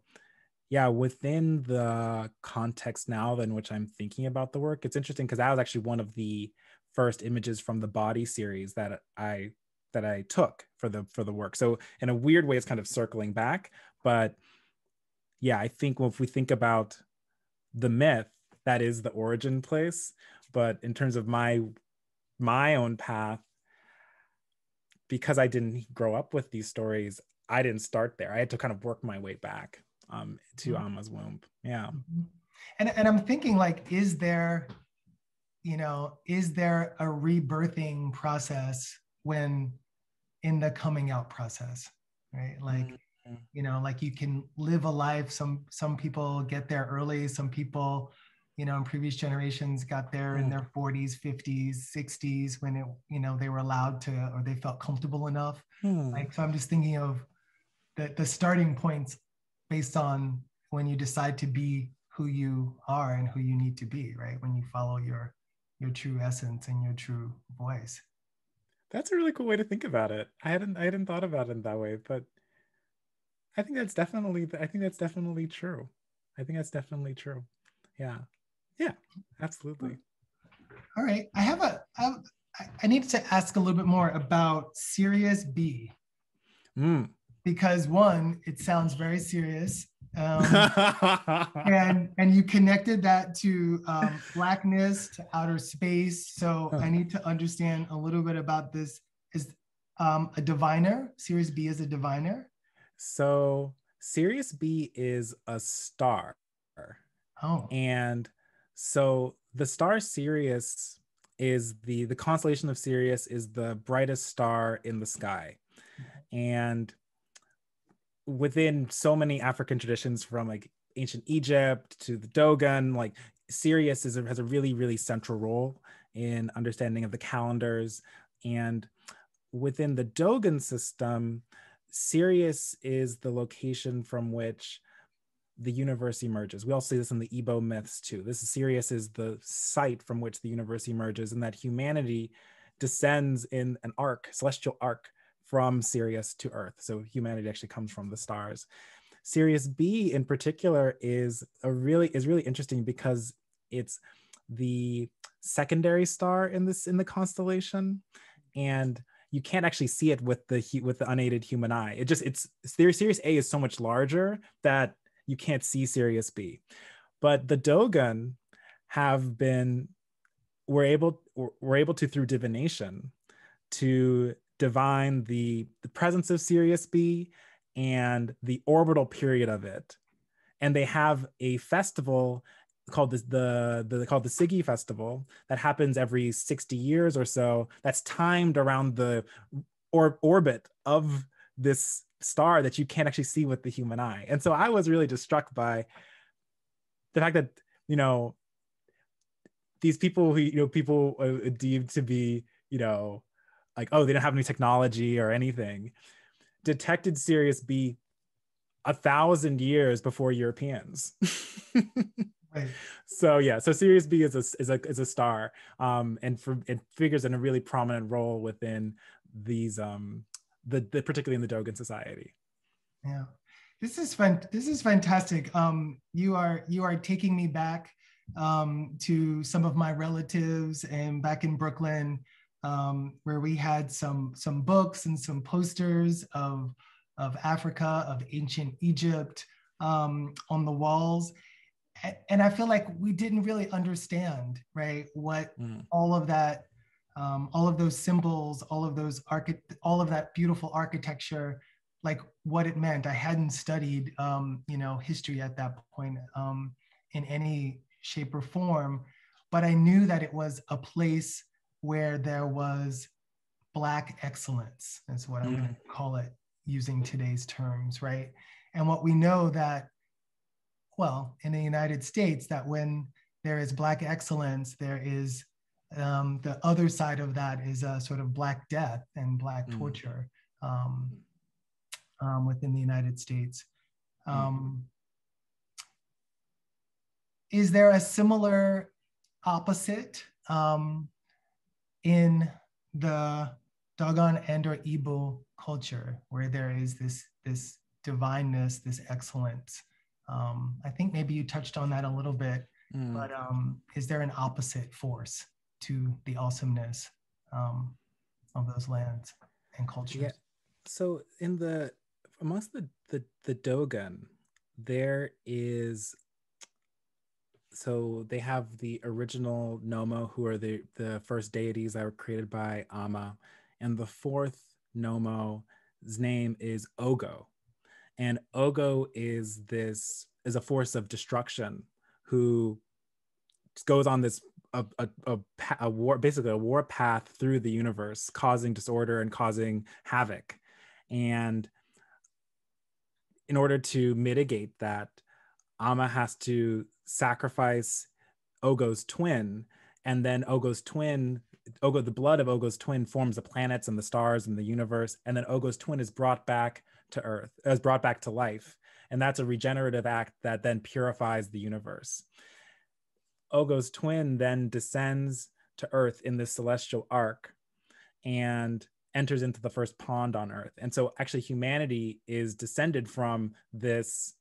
yeah, within the context now in which I'm thinking about the work, it's interesting because that was actually one of the first images from the body series that I that I took for the for the work. So in a weird way, it's kind of circling back, but yeah, I think if we think about the myth, that is the origin place but in terms of my my own path because i didn't grow up with these stories i didn't start there i had to kind of work my way back um, to mm-hmm. Amma's womb yeah mm-hmm. and, and i'm thinking like is there you know is there a rebirthing process when in the coming out process right like mm-hmm. you know like you can live a life some some people get there early some people you know, in previous generations got there in mm. their 40s, 50s, 60s when it, you know, they were allowed to or they felt comfortable enough. Hmm. Like, so I'm just thinking of the, the starting points based on when you decide to be who you are and who you need to be, right? When you follow your your true essence and your true voice. That's a really cool way to think about it. I hadn't I hadn't thought about it that way, but I think that's definitely I think that's definitely true. I think that's definitely true. Yeah. Yeah, absolutely. All right. I have a. I, I need to ask a little bit more about Sirius B. Mm. Because one, it sounds very serious. Um, *laughs* and and you connected that to um, blackness to outer space so i need to understand a little bit about this is um, a diviner sirius b is a diviner so sirius b is a star oh and so the star Sirius is the the constellation of Sirius is the brightest star in the sky. And within so many African traditions from like ancient Egypt to the Dogon, like Sirius is has a really really central role in understanding of the calendars and within the Dogon system Sirius is the location from which the universe emerges. We also see this in the Igbo myths too. This is Sirius is the site from which the universe emerges, and that humanity descends in an arc, celestial arc from Sirius to Earth. So humanity actually comes from the stars. Sirius B in particular is a really is really interesting because it's the secondary star in this in the constellation, and you can't actually see it with the with the unaided human eye. It just it's Sirius A is so much larger that you can't see Sirius B. But the Dogon have been were able were able to through divination to divine the, the presence of Sirius B and the orbital period of it. And they have a festival called the, the, the called the Sigui Festival that happens every 60 years or so. That's timed around the or, orbit of this star that you can't actually see with the human eye. And so I was really just struck by the fact that you know these people who you know people uh, deemed to be you know like oh they don't have any technology or anything detected Sirius B a thousand years before Europeans. *laughs* right. So yeah, so Sirius B is a is a is a star, um, and for it figures in a really prominent role within these um the, the particularly in the Dogon society. Yeah, this is fun. This is fantastic. Um, you are you are taking me back um, to some of my relatives and back in Brooklyn, um, where we had some some books and some posters of of Africa, of ancient Egypt um, on the walls. And I feel like we didn't really understand, right, what mm. all of that, um, all of those symbols, all of those archi- all of that beautiful architecture, like what it meant. I hadn't studied, um, you know, history at that point um, in any shape, or form. But I knew that it was a place where there was Black excellence, is what mm. I'm going to call it using today's terms, right? And what we know that, well, in the United States, that when there is Black excellence, there is um, the other side of that is a sort of Black death and Black mm. torture um, um, within the United States. Mm. Um, is there a similar opposite um, in the Dogon and or Igbo culture where there is this, this divineness, this excellence? Um, I think maybe you touched on that a little bit, mm. but um, is there an opposite force to the awesomeness um, of those lands and cultures? Yeah. So in the amongst the the, the Dogon, there is so they have the original Nomo, who are the the first deities that were created by Amma, and the fourth Nomo's name is Ogo, and Ogo is this is a force of destruction who goes on this a, a, a, a, war basically a war path through the universe causing disorder and causing havoc. And in order to mitigate that Amma has to sacrifice Ogo's twin, and then Ogo's twin, Ogo, the blood of Ogo's twin forms the planets and the stars and the universe, and then Ogo's twin is brought back to Earth, is brought back to life, and that's a regenerative act that then purifies the universe. Ogo's twin then descends to Earth in this celestial arc, and enters into the first pond on Earth, and so actually humanity is descended from this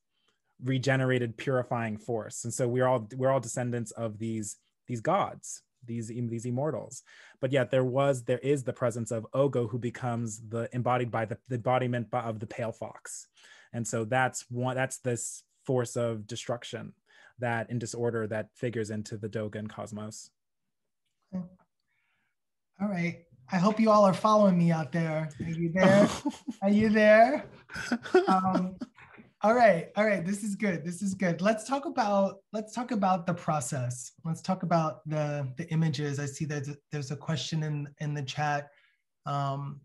regenerated purifying force. And so we're all we're all descendants of these these gods these these immortals. But yet there was there is the presence of ogo who becomes the embodied by the, the embodiment of the pale fox. And so that's one that's this force of destruction that in disorder that figures into the dogon cosmos all right I hope you all are following me out there. Are you there? *laughs* Are you there? Um, all right, all right. This is good. This is good. Let's talk about let's talk about the process. Let's talk about the the images. I see there's a, there's a question in in the chat um,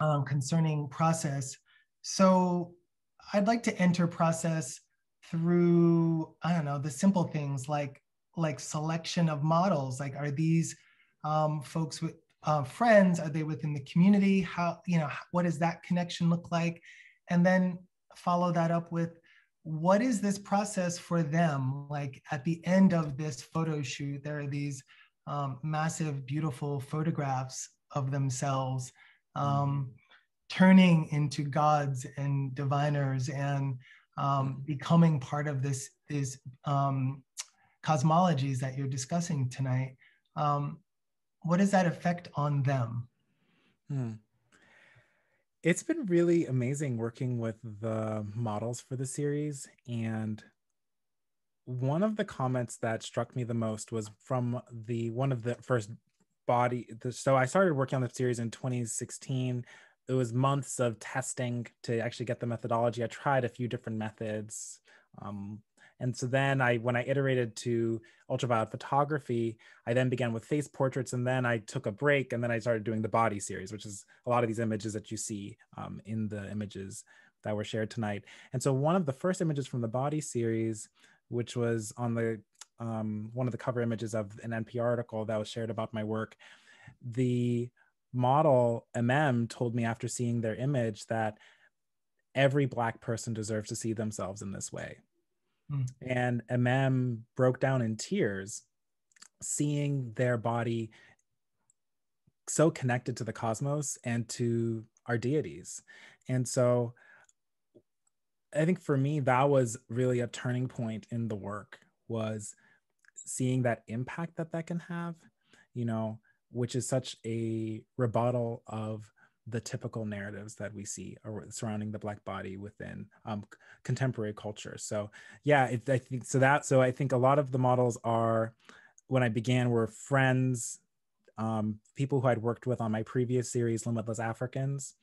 um, concerning process. So I'd like to enter process through I don't know the simple things like like selection of models. Like, are these um, folks with uh, friends? Are they within the community? How you know what does that connection look like? And then follow that up with what is this process for them? Like at the end of this photo shoot, there are these um, massive, beautiful photographs of themselves um, turning into gods and diviners and um, becoming part of this these um, cosmologies that you're discussing tonight. Um, what does that affect on them? Hmm it's been really amazing working with the models for the series and one of the comments that struck me the most was from the one of the first body. The, so I started working on the series in 2016. It was months of testing to actually get the methodology. I tried a few different methods. Um, and so then I, when I iterated to ultraviolet photography, I then began with face portraits, and then I took a break, and then I started doing the body series, which is a lot of these images that you see um, in the images that were shared tonight. And so one of the first images from the body series, which was on the um, one of the cover images of an NPR article that was shared about my work, the model MM told me after seeing their image that every black person deserves to see themselves in this way. Mm. And MM broke down in tears, seeing their body so connected to the cosmos and to our deities. And so I think for me, that was really a turning point in the work was seeing that impact that that can have, you know, which is such a rebuttal of the typical narratives that we see surrounding the black body within um, contemporary culture. So yeah, it, I think so that so I think a lot of the models are when I began were friends, um, people who I'd worked with on my previous series, Limitless Africans.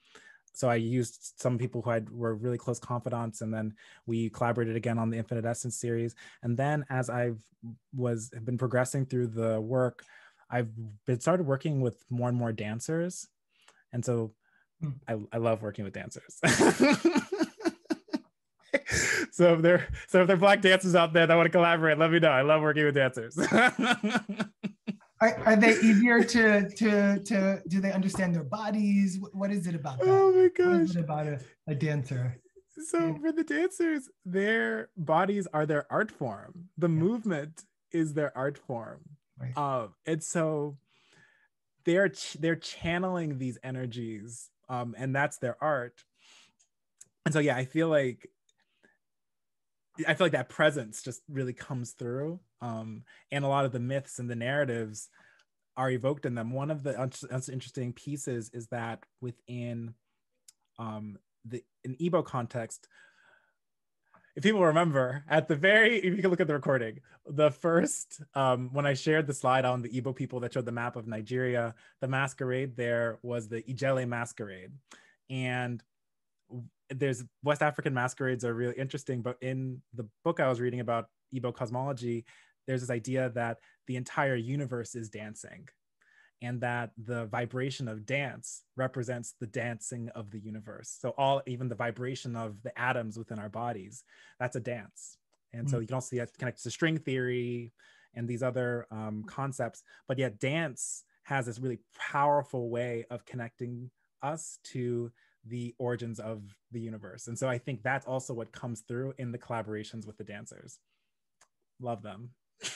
So I used some people who had were really close confidants, and then we collaborated again on the Infinite Essence series. And then as I've was have been progressing through the work, I've been started working with more and more dancers and so hmm. I, I love working with dancers. *laughs* so if they're so if they're black dancers out there that want to collaborate, let me know. I love working with dancers. *laughs* are, are they easier to to to do they understand their bodies? What is it about that? Oh my gosh. What is it about a, a dancer? So for the dancers, their bodies are their art form. The yeah. movement is their art form. Um, and so they're ch- they're channeling these energies um, and that's their art. And so yeah i feel like i feel like that presence just really comes through um, and a lot of the myths and the narratives are evoked in them. One of the un- interesting pieces is that within um, the in Igbo context if people remember at the very if you can look at the recording the first um, when i shared the slide on the igbo people that showed the map of nigeria the masquerade there was the ijele masquerade. And there's west african masquerades are really interesting but in the book i was reading about igbo cosmology there's this idea that the entire universe is dancing and that the vibration of dance represents the dancing of the universe. So all even the vibration of the atoms within our bodies, that's a dance. And mm-hmm. so you can also see that connects to string theory and these other um, concepts. But yet dance has this really powerful way of connecting us to the origins of the universe. And so I think that's also what comes through in the collaborations with the dancers. Love them. *laughs*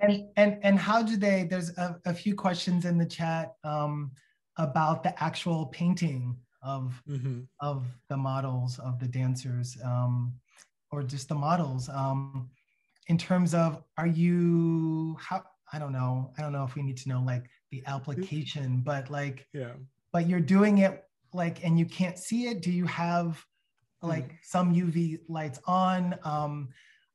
and and and how do they there's a, a few questions in the chat um, about the actual painting of mm-hmm. of the models of the dancers um, or just the models um, in terms of are you how i don't know i don't know if we need to know like the application but like yeah but you're doing it like and you can't see it do you have like mm. some uv lights on um,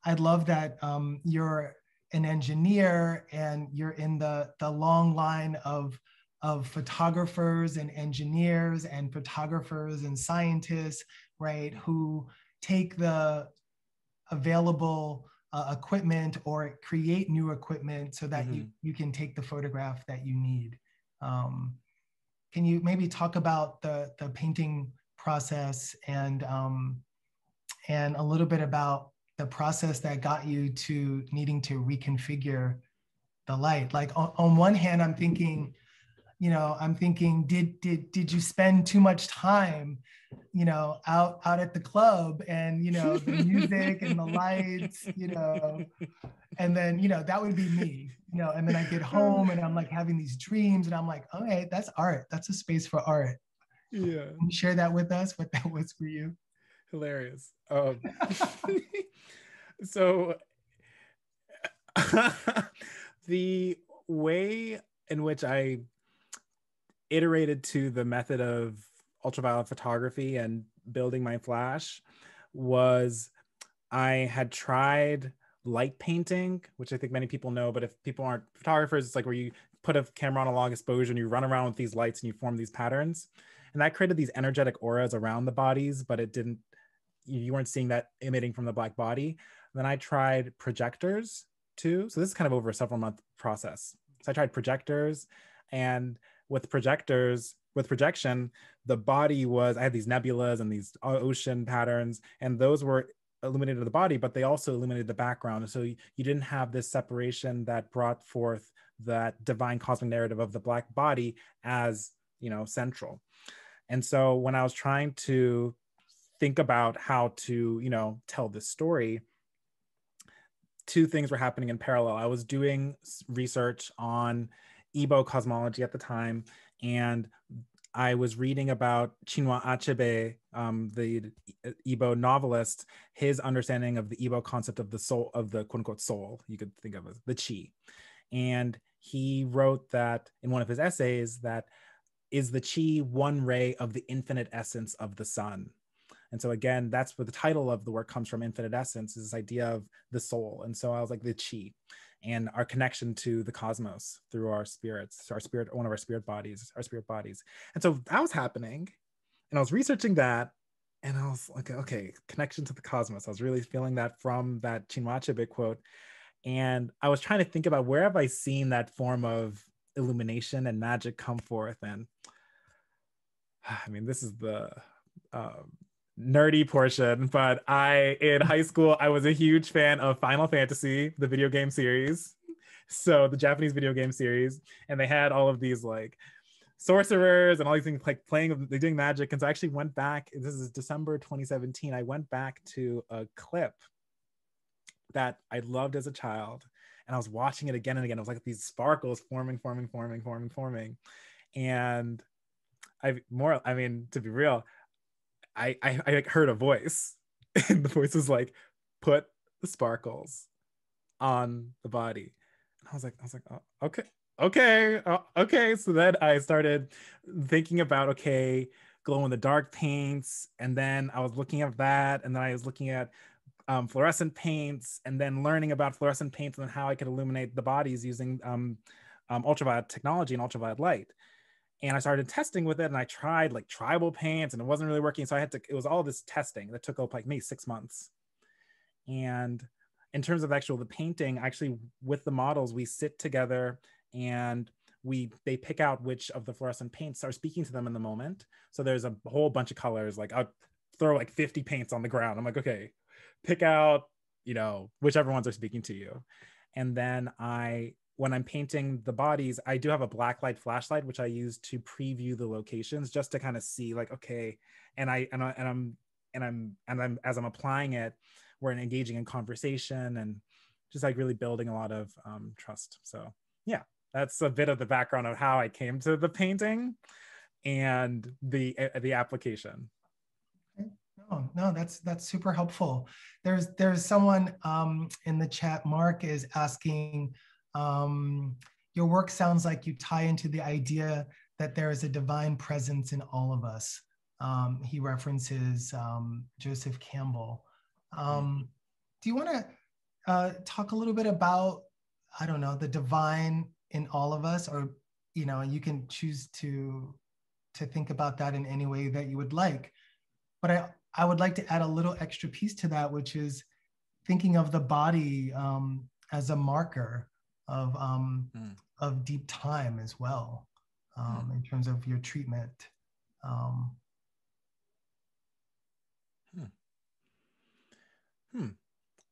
i'd love that um, you're an engineer and you're in the, the long line of, of photographers and engineers and photographers and scientists, right, who take the available uh, equipment or create new equipment so that mm-hmm. you, you can take the photograph that you need. Um, can you maybe talk about the, the painting process and, um, and a little bit about the process that got you to needing to reconfigure the light? Like on, on one hand i'm thinking you know i'm thinking did did did you spend too much time you know out out at the club and you know the music and the *laughs* lights you know and then you know that would be me you know and then i get *laughs* home and i'm like having these dreams and i'm like okay that's art. That's a space for art. Yeah. Can you share that with us what that was for you? Hilarious. Um, *laughs* so *laughs* the way in which I iterated to the method of ultraviolet photography and building my flash was I had tried light painting, which I think many people know. But if people aren't photographers, it's like where you put a camera on a long exposure and you run around with these lights and you form these patterns. And that created these energetic auras around the bodies, but it didn't, you weren't seeing that emitting from the black body. Then I tried projectors too. So this is kind of over a several month process. So I tried projectors and with projectors, with projection, the body was, I had these nebulas and these ocean patterns, and those were illuminated the body, but they also illuminated the background. So you, you didn't have this separation that brought forth that divine cosmic narrative of the black body as, you know, central. And so when I was trying to think about how to, you know, tell this story, two things were happening in parallel. I was doing research on Igbo cosmology at the time, and I was reading about Chinua Achebe, um, the Igbo novelist, his understanding of the Igbo concept of the soul, of the quote unquote soul, you could think of as the chi. And he wrote that in one of his essays that is the chi one ray of the infinite essence of the sun. And so again, that's where the title of the work comes from, Infinite Essence, is this idea of the soul. And so I was like the chi and our connection to the cosmos through our spirits, our spirit, one of our spirit bodies, our spirit bodies. And so that was happening. And I was researching that and I was like, okay, connection to the cosmos. I was really feeling that from that Chinua Achebe quote. And I was trying to think about where have I seen that form of illumination and magic come forth? And *sighs* I mean, this is the um, nerdy portion, but I in high school I was a huge fan of Final Fantasy, the video game series. So the Japanese video game series, and they had all of these like sorcerers and all these things like playing they doing magic. And so I actually went back. This is December 2017. I went back to a clip that I loved as a child, and I was watching it again and again. It was like these sparkles forming, forming, forming, forming, forming, and I more. I mean, to be real, I, I, I heard a voice, *laughs* and the voice was like, "Put the sparkles on the body," and I was like, I was like, oh, okay, okay, uh, okay. So then I started thinking about okay, glow in the dark paints, and then I was looking at that, and then I was looking at um, fluorescent paints, and then learning about fluorescent paints and how I could illuminate the bodies using um, um, ultraviolet technology and ultraviolet light and I started testing with it and I tried like tribal paints and it wasn't really working. So I had to, it was all this testing that took up like maybe six months. And in terms of actual the painting, actually with the models, we sit together and we they pick out which of the fluorescent paints are speaking to them in the moment. So there's a whole bunch of colors. Like I'll throw like 50 paints on the ground. I'm like, okay, pick out, you know, whichever ones are speaking to you. And then I when I'm painting the bodies, I do have a blacklight flashlight, which I use to preview the locations just to kind of see like, okay. And I, and I, and I'm, and I'm, and I'm, as I'm applying it, we're engaging in conversation and just like really building a lot of um, trust. So yeah, that's a bit of the background of how I came to the painting and the, uh, the application. No, no, that's that's super helpful. There's there's someone um, in the chat. Mark is asking, um, your work sounds like you tie into the idea that there is a divine presence in all of us. Um, he references um, Joseph Campbell. Um, do you want to uh, talk a little bit about, I don't know, the divine in all of us, or you know, you can choose to to think about that in any way that you would like. But I I would like to add a little extra piece to that, which is thinking of the body um, as a marker of um, mm. of deep time as well um, mm. in terms of your treatment. Um, hmm. hmm.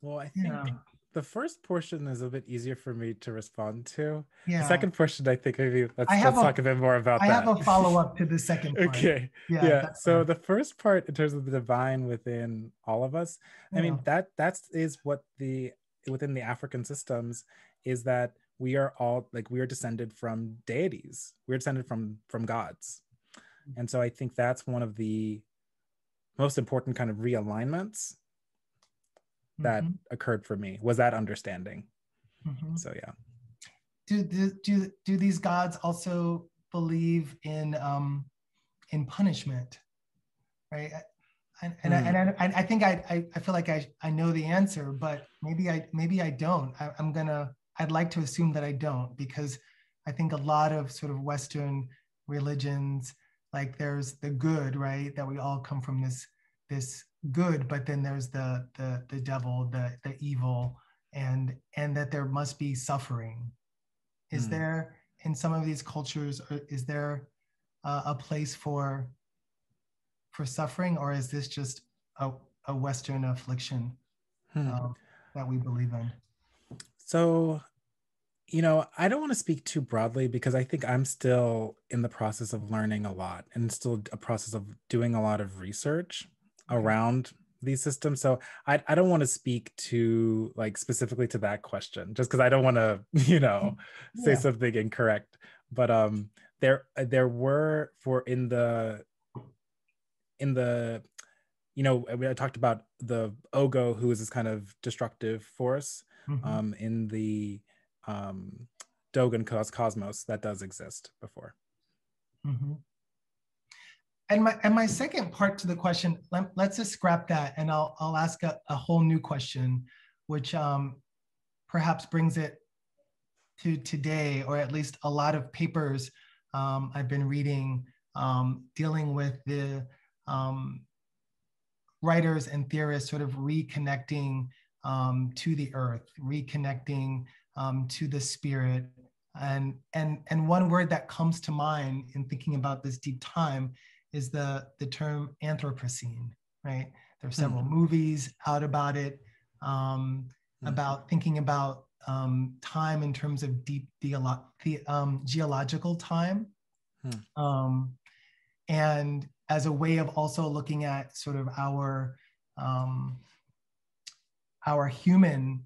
Well, I think yeah. the first portion is a bit easier for me to respond to. Yeah. The second portion, I think maybe let's, let's a, talk a bit more about I that. I have a follow up to the second *laughs* part. okay. Yeah. yeah. So fine. the first part, in terms of the divine within all of us. I mean that that's what the within the African systems is that we are all like we are descended from deities we're descended from from gods mm-hmm. and so i think that's one of the most important kind of realignments that mm-hmm. occurred for me was that understanding mm-hmm. so yeah do, do do do these gods also believe in um in punishment right and, and, mm. I, and I, I think I, I, I feel like I, I know the answer, but maybe I maybe I don't. I, I'm gonna I'd like to assume that I don't because I think a lot of sort of Western religions, like there's the good, right? That we all come from this this good, but then there's the the the devil, the the evil, and and that there must be suffering. Is mm. there in some of these cultures, is there uh, a place for for suffering, or is this just a, a Western affliction hmm. uh, that we believe in? So, you know, I don't want to speak too broadly because I think I'm still in the process of learning a lot and still a process of doing a lot of research around these systems. So I, I don't want to speak to like specifically to that question just because I don't want to, *laughs* you know, *laughs* yeah. say something incorrect. But um there there were for in the in the you know I talked about the Ogo who is this kind of destructive force mm-hmm. um in the um Dogon cosmos that does exist before. Mm-hmm. And my and my second part to the question, let, us just scrap that, and I'll I'll ask a, a whole new question, which um, perhaps brings it to today, or at least a lot of papers um, I've been reading um, dealing with the um, writers and theorists sort of reconnecting um, to the earth, reconnecting um, to the spirit. And, and, and one word that comes to mind in thinking about this deep time is the, the term Anthropocene, right? There are several mm-hmm. movies out about it, um, mm-hmm. about thinking about um, time in terms of deep geolo- the, um, geological time. Hmm. Um, and as a way of also looking at sort of our um, our human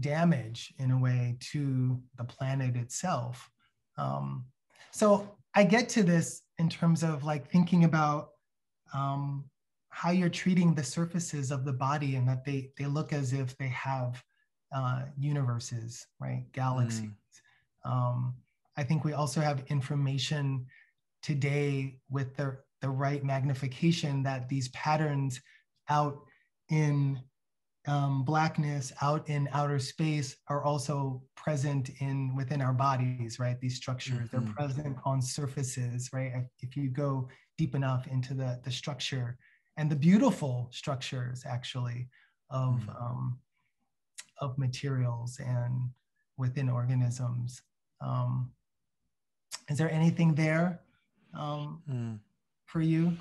damage in a way to the planet itself. Um, so I get to this in terms of like thinking about um, how you're treating the surfaces of the body and that they they look as if they have uh, universes, right? Galaxies. Mm. Um, I think we also have information today with the, the right magnification that these patterns out in um, blackness out in outer space are also present in within our bodies right these structures mm-hmm. they're present on surfaces right if you go deep enough into the the structure and the beautiful structures actually of mm-hmm. um, of materials and within organisms um, is there anything there um, mm. for you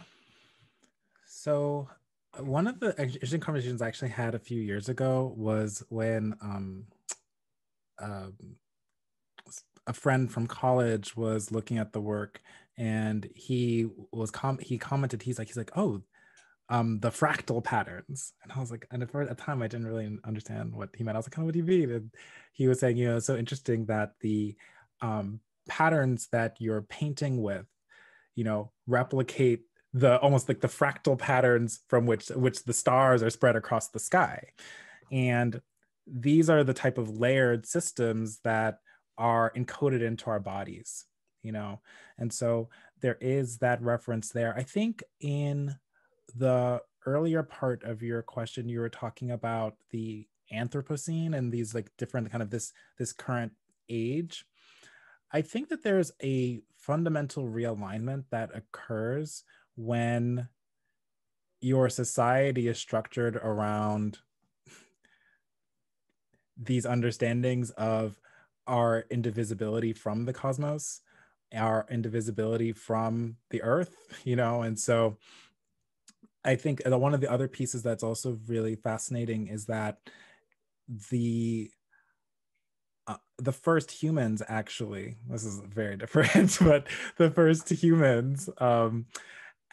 so one of the interesting conversations I actually had a few years ago was when um, uh, a friend from college was looking at the work and he was com- he commented he's like he's like oh um the fractal patterns. And i was like and for a time i didn't really understand what he meant. I was like oh, what do you mean? And he was saying you know it's so interesting that the um patterns that you're painting with you know replicate the almost like the fractal patterns from which which the stars are spread across the sky. And these are the type of layered systems that are encoded into our bodies you know? And so there is that reference there. I think in the earlier part of your question you were talking about the anthropocene and these like different kind of this this current age. I think that there's a fundamental realignment that occurs when your society is structured around these understandings of our indivisibility from the cosmos our indivisibility from the earth *laughs* you know? And so i think one of the other pieces that's also really fascinating is that the uh, the first humans actually this is very *laughs* different but the first humans um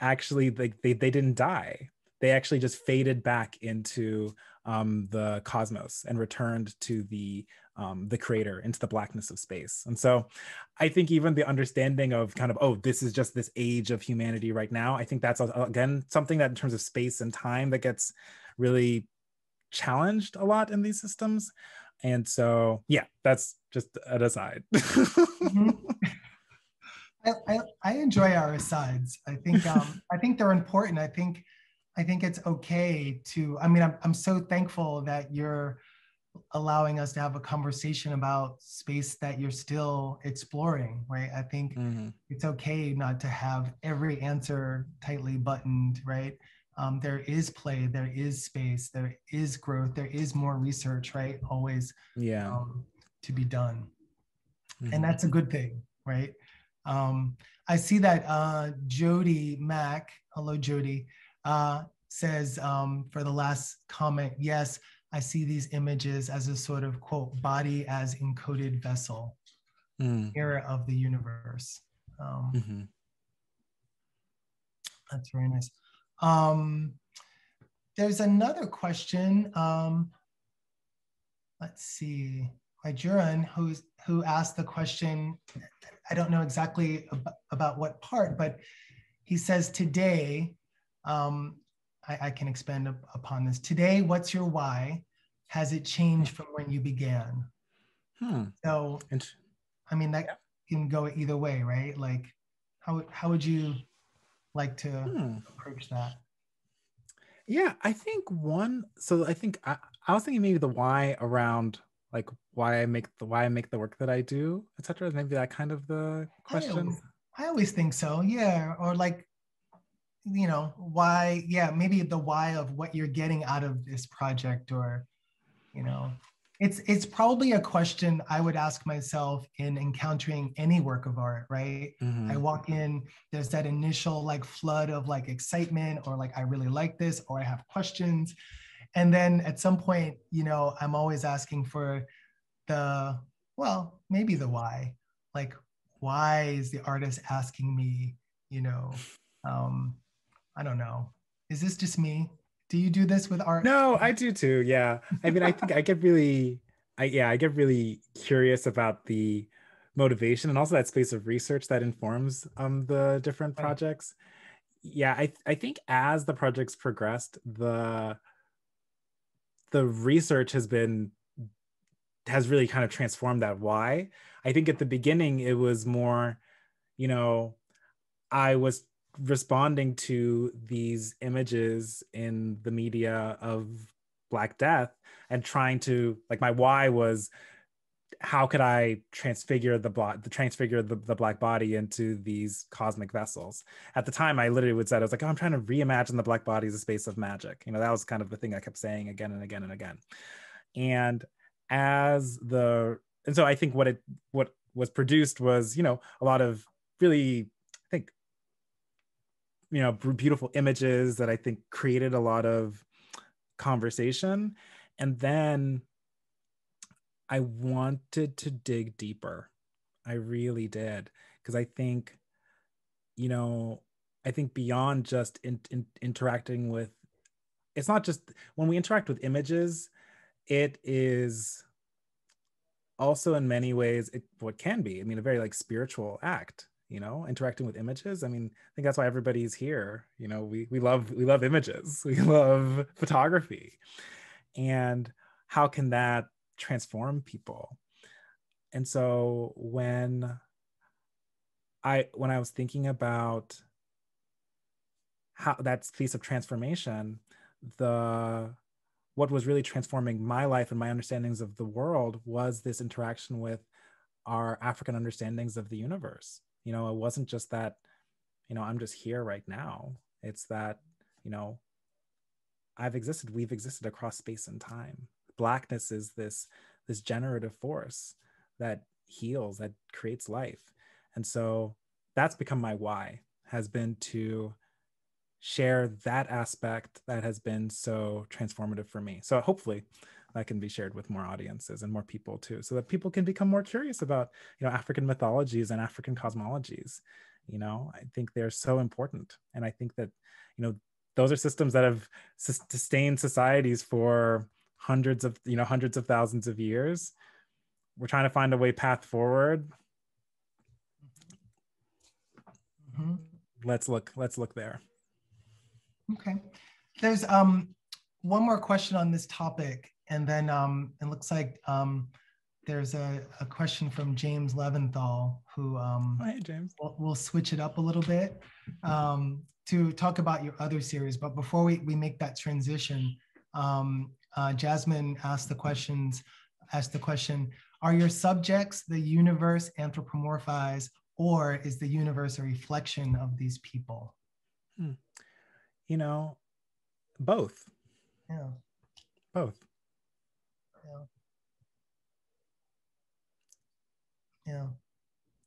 actually they, they, they didn't die. They actually just faded back into um, the cosmos and returned to the um, the creator into the blackness of space. And so i think even the understanding of kind of oh this is just this age of humanity right now i think that's again something that in terms of space and time that gets really challenged a lot in these systems. And so yeah that's just an aside. *laughs* Mm-hmm. I, I, I enjoy our asides. I think um, *laughs* I think they're important. I think I think it's okay to, I mean, I'm, I'm so thankful that you're allowing us to have a conversation about space that you're still exploring, right? I think mm-hmm. it's okay not to have every answer tightly buttoned, right? Um, there is play, there is space, there is growth, there is more research, right? Always yeah. Um, to be done. Mm-hmm. And that's a good thing, right? Um, I see that uh, Jody Mack, hello Jody, uh, says um, for the last comment, yes, I see these images as a sort of quote, body as encoded vessel, mm. era of the universe. Um, mm-hmm. That's very nice. Um, there's another question. Um, let's see, by Juran, who's, who asked the question, I don't know exactly ab- about what part, but he says today, um, I, I, can expand up, upon this. Today, what's your why? Has it changed from when you began? Hmm. So, I mean, that yeah. can go either way, right? Like, how, how would you like to hmm. approach that? Yeah, I think one. So I think I, I was thinking maybe the why around like why I make the why I make the work that I do, etc. Maybe that kind of the question. I always, I always think so. Yeah, or like you know why yeah maybe the why of what you're getting out of this project or you know it's it's probably a question i would ask myself in encountering any work of art right mm-hmm. i walk in there's that initial like flood of like excitement or like i really like this or i have questions and then at some point you know i'm always asking for the well maybe the why. Like why is the artist asking me you know um i don't know. Is this just me? Do you do this with art? No i do too. Yeah. I mean i think i get really i yeah i get really curious about the motivation and also that space of research that informs um the different projects. Yeah i i think as the projects progressed the the research has been has really kind of transformed that why. I think at the beginning it was more you know i was responding to these images in the media of black death and trying to like my why was how could I transfigure the black, the transfigure the, the black body into these cosmic vessels? At the time, I literally would say, I was like, oh, I'm trying to reimagine the black body as a space of magic. You know, that was kind of the thing I kept saying again and again and again. And as the, and so I think what it, what was produced was, you know, a lot of really, I think, you know, beautiful images that I think created a lot of conversation. And then I wanted to dig deeper. I really did. Because I think, you know, I think beyond just in, in, interacting with, it's not just when we interact with images, it is also in many ways it what can be. I mean, a very like spiritual act. You know, interacting with images. I mean, I think that's why everybody's here. You know, we we love we love images. *laughs* We love photography, and how can that transform people. And so when i when i was thinking about how that piece of transformation the what was really transforming my life and my understandings of the world was this interaction with our african understandings of the universe. You know it wasn't just that you know i'm just here right now. It's that you know i've existed we've existed across space and time blackness is this this generative force that heals that creates life. And so that's become my why has been to share that aspect that has been so transformative for me. So hopefully that can be shared with more audiences and more people too so that people can become more curious about you know african mythologies and african cosmologies. You know i think they're so important. And i think that you know those are systems that have sustained societies for hundreds of you know hundreds of thousands of years. We're trying to find a way path forward. Mm-hmm. let's look let's look there. Okay. There's um one more question on this topic and then um it looks like um there's a, a question from James Leventhal who um hey James. we'll, we'll switch it up a little bit um to talk about your other series, but before we, we make that transition, um, uh, Jasmine asked the questions, asked the question, are your subjects the universe anthropomorphized or is the universe a reflection of these people? Hmm. You know, both. Yeah. Both. Yeah. Yeah.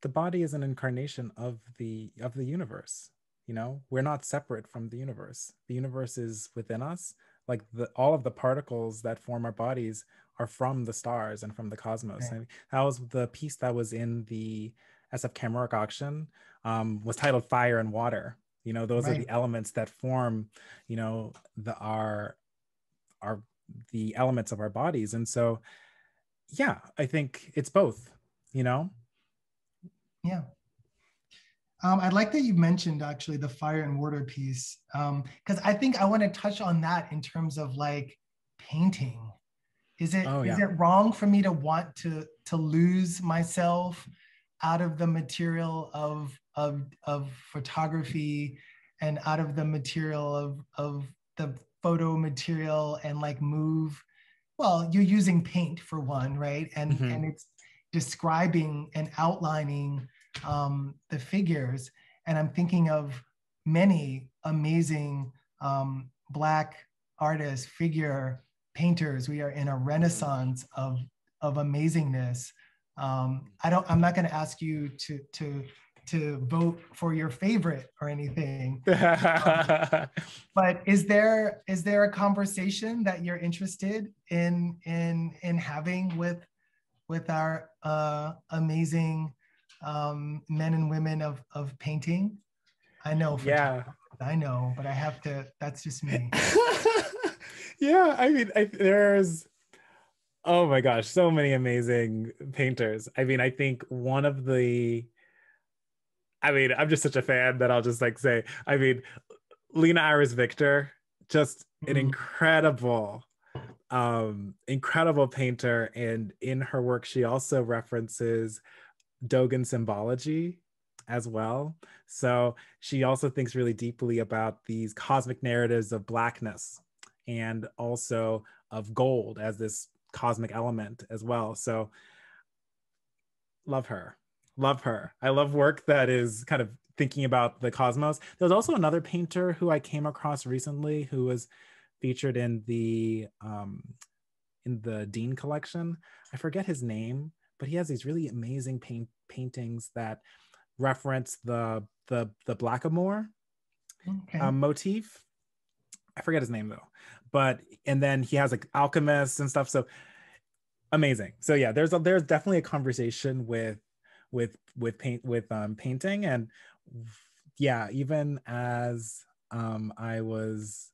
The body is an incarnation of the of the universe. You know, we're not separate from the universe. The universe is within us. Like the all of the particles that form our bodies are from the stars and from the cosmos. Right. And that was the piece that was in the SF Camera auction um, was titled Fire and Water. You know, those right. are the elements that form, you know, the our our the elements of our bodies. And so yeah, I think it's both, you know? Yeah. Um, I'd like that you mentioned actually the fire and water piece, because um, I think I want to touch on that in terms of like painting. Is it oh, yeah. is it wrong for me to want to to lose myself out of the material of of of photography and out of the material of of the photo material and like move well you're using paint for one right and mm-hmm. and it's describing and outlining um, the figures and i'm thinking of many amazing um, black artists figure painters we are in a renaissance of of amazingness um, i don't i'm not going to ask you to to to vote for your favorite or anything. *laughs* um, but is there is there a conversation that you're interested in in in having with with our uh, amazing um, men and women of of painting? I know. yeah. I know, but I have to. That's just me. *laughs* yeah, I mean, I, there's. Oh my gosh, so many amazing painters. I mean, I think one of the I mean, I'm just such a fan that I'll just like say, I mean, Lina Iris Viktor, just an mm-hmm. incredible, um, incredible painter. And in her work, she also references Dogon symbology as well. So she also thinks really deeply about these cosmic narratives of blackness and also of gold as this cosmic element as well. So love her love her. I love work that is kind of thinking about the cosmos. There's also another painter who I came across recently who was featured in the um, in the Dean collection. I forget his name, but he has these really amazing paint paintings that reference the the the blackamoor okay. um, motif. I forget his name though, but and then he has like alchemists and stuff. So amazing. So yeah, there's a, there's definitely a conversation with with with paint with um, painting and yeah even as um, i was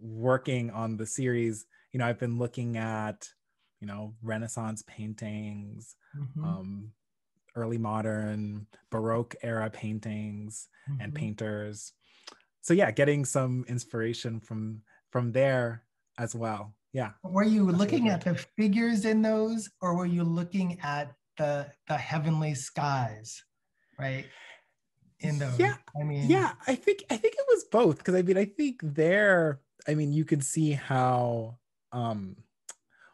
working on the series you know i've been looking at you know renaissance paintings mm-hmm. um, early modern baroque era paintings mm-hmm. and painters so yeah getting some inspiration from from there as well yeah were you looking at the figures in those or were you looking at the the heavenly skies, right? In those. Yeah. I mean Yeah, I think I think it was both because I mean I think there I mean you can see how um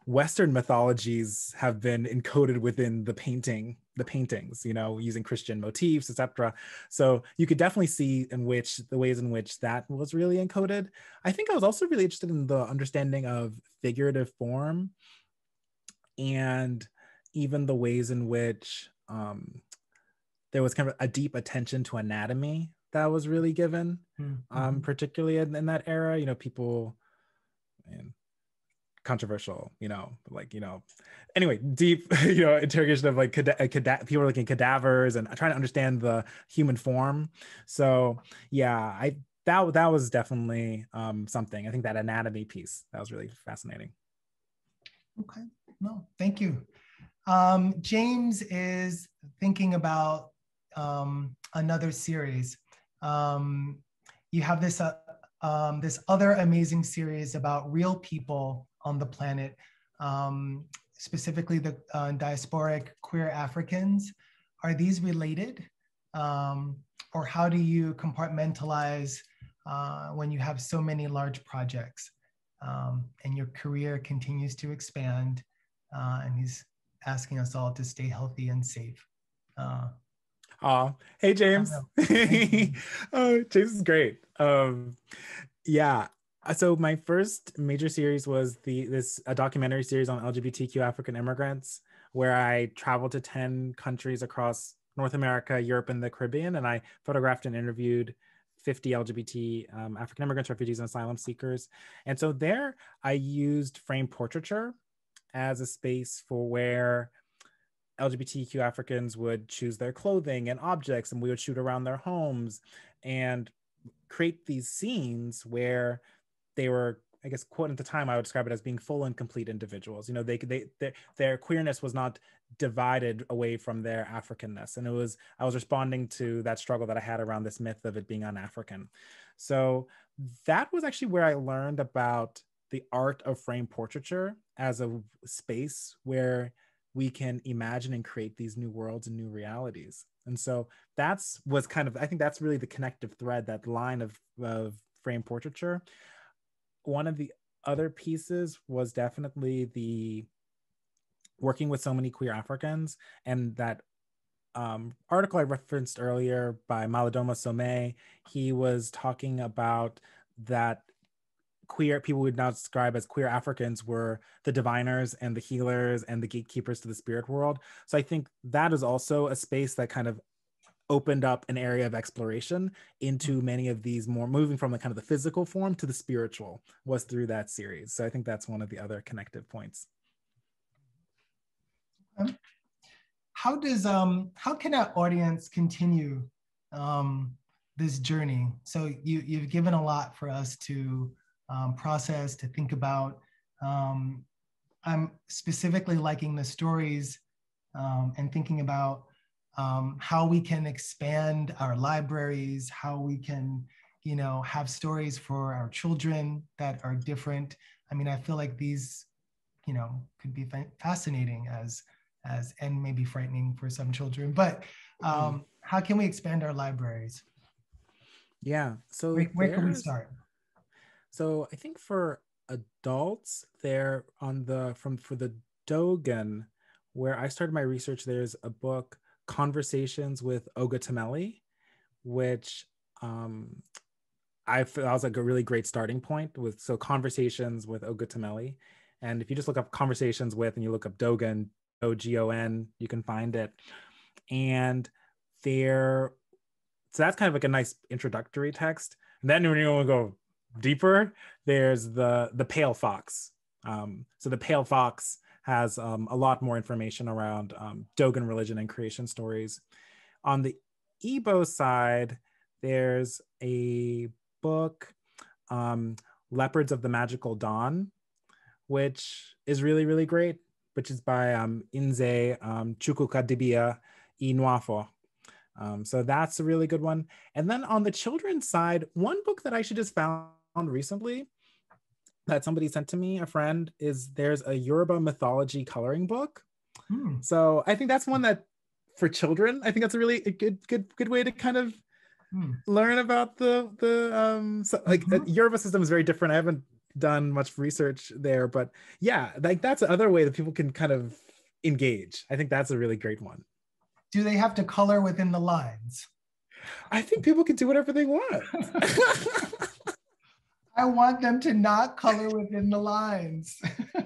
Western mythologies have been encoded within the painting, the paintings, you know, using Christian motifs, etc. So you could definitely see in which the ways in which that was really encoded. I think I was also really interested in the understanding of figurative form and even the ways in which um, there was kind of a deep attention to anatomy that was really given, mm-hmm. um, particularly in, in, that era. You know, people, man, controversial. You know, like you know, anyway, deep *laughs* you know interrogation of like cada- cada- people are looking at cadavers and trying to understand the human form. So yeah, I that that was definitely um, something. I think that anatomy piece that was really fascinating. Okay, no, thank you. Um, James is thinking about um, another series. Um, you have this uh, um, this other amazing series about real people on the planet, um, specifically the uh, diasporic queer Africans. Are these related, um, or how do you compartmentalize uh, when you have so many large projects um, and your career continues to expand. Uh, and he's asking us all to stay healthy and safe. Uh, hey James. *laughs* oh, James is great. Um, yeah. So my first major series was the this a documentary series on LGBTQ African immigrants, where I traveled to ten countries across North America, Europe, and the Caribbean, and I photographed and interviewed 50 LGBT um, African immigrants, refugees, and asylum seekers. And so there, I used frame portraiture as a space for where LGBTQ Africans would choose their clothing and objects, and we would shoot around their homes and create these scenes where they were I guess quote at the time I would describe it as being full and complete individuals. You know, they they their, their queerness was not divided away from their Africanness, and it was I was responding to that struggle that I had around this myth of it being un-African. So that was actually where I learned about the art of frame portraiture as a space where we can imagine and create these new worlds and new realities. And so that's was kind of I think that's really the connective thread, that line of of frame portraiture one of the other pieces was definitely the working with so many queer Africans and that um, article I referenced earlier by Malidoma Somé, he was talking about that queer people would now describe as queer Africans were the diviners and the healers and the gatekeepers to the spirit world. So I think that is also a space that kind of opened up an area of exploration into mm-hmm. many of these more moving from the kind of the physical form to the spiritual was through that series. So I think that's one of the other connective points. Um, how does um how can our audience continue um this journey? So you you've given a lot for us to um, process to think about. Um, I'm specifically liking the stories um, and thinking about um, how we can expand our libraries, how we can, you know, have stories for our children that are different. I mean, I feel like these, you know, could be fascinating as, as and maybe frightening for some children. But um, mm-hmm. how can we expand our libraries? Yeah. So where, where can we start? So I think for adults, there on the from for the Dogon, where I started my research, there's a book conversations with Ogotemmeli, which um, I felt was like a really great starting point with so conversations with Ogotemmeli. And if you just look up conversations with and you look up Dogon, O G O N, you can find it. And there, so that's kind of like a nice introductory text. And then when you want to go deeper, there's the the pale fox. Um, so the pale fox has um, a lot more information around um, Dogon religion and creation stories. On the Igbo side, there's a book, um, Leopards of the Magical Dawn, which is really, really great, which is by um, Nze um, Chukwukadibia Nwafo. Um, so that's a really good one. And then on the children's side, one book that I should just found recently that somebody sent to me, a friend, is there's a Yoruba mythology coloring book. Hmm. So I think that's one that for children, I think that's a really a good good good way to kind of hmm. learn about the the um so, like mm-hmm. the Yoruba system is very different. I haven't done much research there, but yeah, like that's another way that people can kind of engage. I think that's a really great one. Do they have to color within the lines? I think people can do whatever they want. *laughs* *laughs* I want them to not color within the lines. *laughs*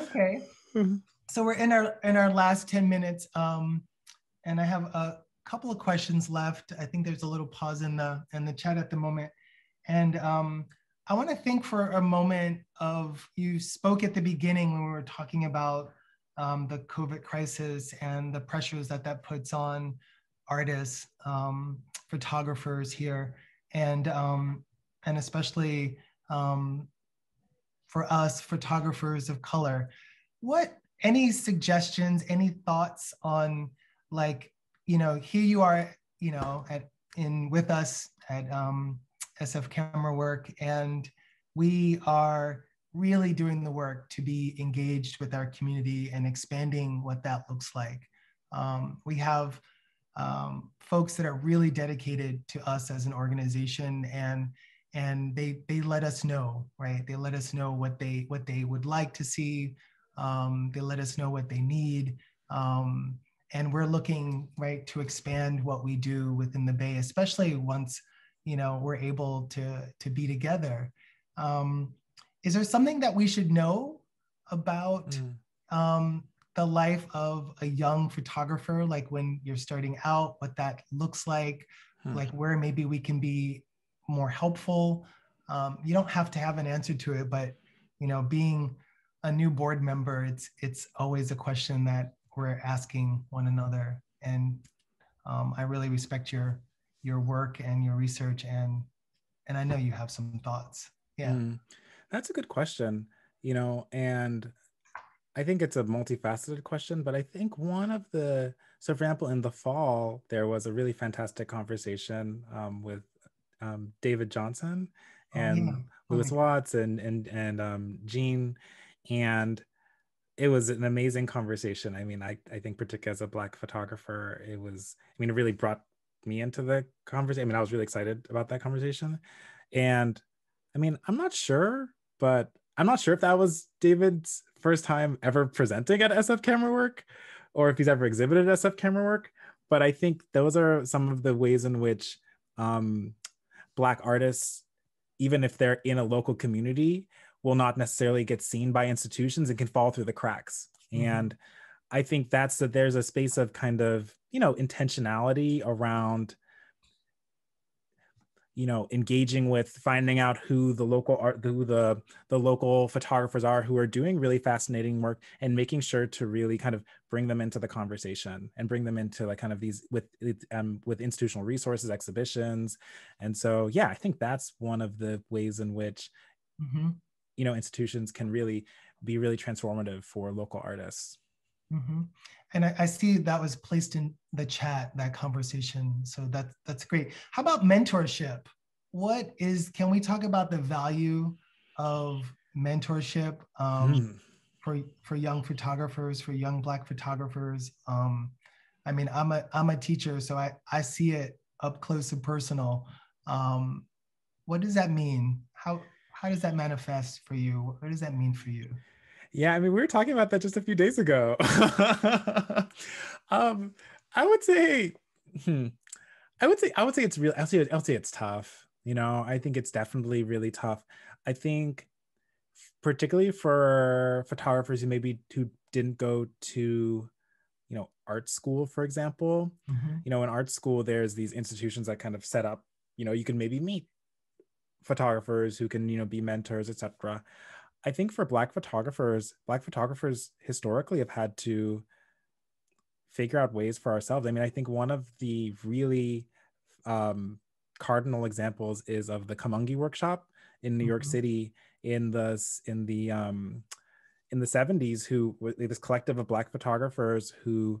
okay. So we're in our in our last 10 minutes. Um, and I have a couple of questions left. I think there's a little pause in the in the chat at the moment. And um, I want to think for a moment of you spoke at the beginning when we were talking about um, the COVID crisis and the pressures that that puts on artists, um, photographers here and um, and especially um, for us photographers of color what any suggestions any thoughts on like you know here you are you know at in with us at um, sf camerawork and we are really doing the work to be engaged with our community and expanding what that looks like. Um, we have um, folks that are really dedicated to us as an organization and and they they let us know right? They let us know what they what they would like to see. Um, they let us know what they need. Um, and we're looking right to expand what we do within the bay especially once you know we're able to to be together. Um, is there something that we should know about mm. um, the life of a young photographer like when you're starting out what that looks like hmm. like where maybe we can be more helpful. Um, you don't have to have an answer to it but you know being a new board member it's it's always a question that we're asking one another. And um, i really respect your your work and your research and and i know you have some thoughts. Yeah. Mm, that's a good question you know and I think it's a multifaceted question, but I think one of the so for example, in the fall, there was a really fantastic conversation um, with um, David Johnson and oh, yeah. Lewis oh, Watts and and and um, Gene, and it was an amazing conversation. I mean, I I think particularly as a black photographer, it was. I mean, it really brought me into the conversation. I mean, I was really excited about that conversation, and I mean, I'm not sure, but I'm not sure if that was David's first time ever presenting at SF Camerawork or if he's ever exhibited SF Camerawork. But I think those are some of the ways in which um, Black artists, even if they're in a local community, will not necessarily get seen by institutions and can fall through the cracks. Mm-hmm. And I think that's that there's a space of kind of, you know, intentionality around you know engaging with finding out who the local art who the the local photographers are who are doing really fascinating work and making sure to really kind of bring them into the conversation and bring them into like kind of these with um, with institutional resources exhibitions and so yeah i think that's one of the ways in which mm-hmm. you know institutions can really be really transformative for local artists mm-hmm. And I, I, see that was placed in the chat that conversation. So that's that's great. How about mentorship? What is can we talk about the value of mentorship um, mm. for for young photographers for young black photographers? Um, i mean i'm a i'm a teacher so i i see it up close and personal. Um, what does that mean? How how does that manifest for you? What does that mean for you yeah, I mean, we were talking about that just a few days ago. *laughs* um, I would say, hmm, I would say, I would say it's real. I'll say, I'll say it's tough. You know, I think it's definitely really tough. I think, particularly for photographers who maybe who didn't go to, you know, art school, for example. Mm-hmm. You know, in art school, there's these institutions that kind of set up. You know, you can maybe meet photographers who can, you know, be mentors, etc. I think for black photographers, black photographers historically have had to figure out ways for ourselves. I mean, I think one of the really um, cardinal examples is of the Kamoinge workshop in New mm-hmm. York City in the in the um, in the 70s who this collective of black photographers who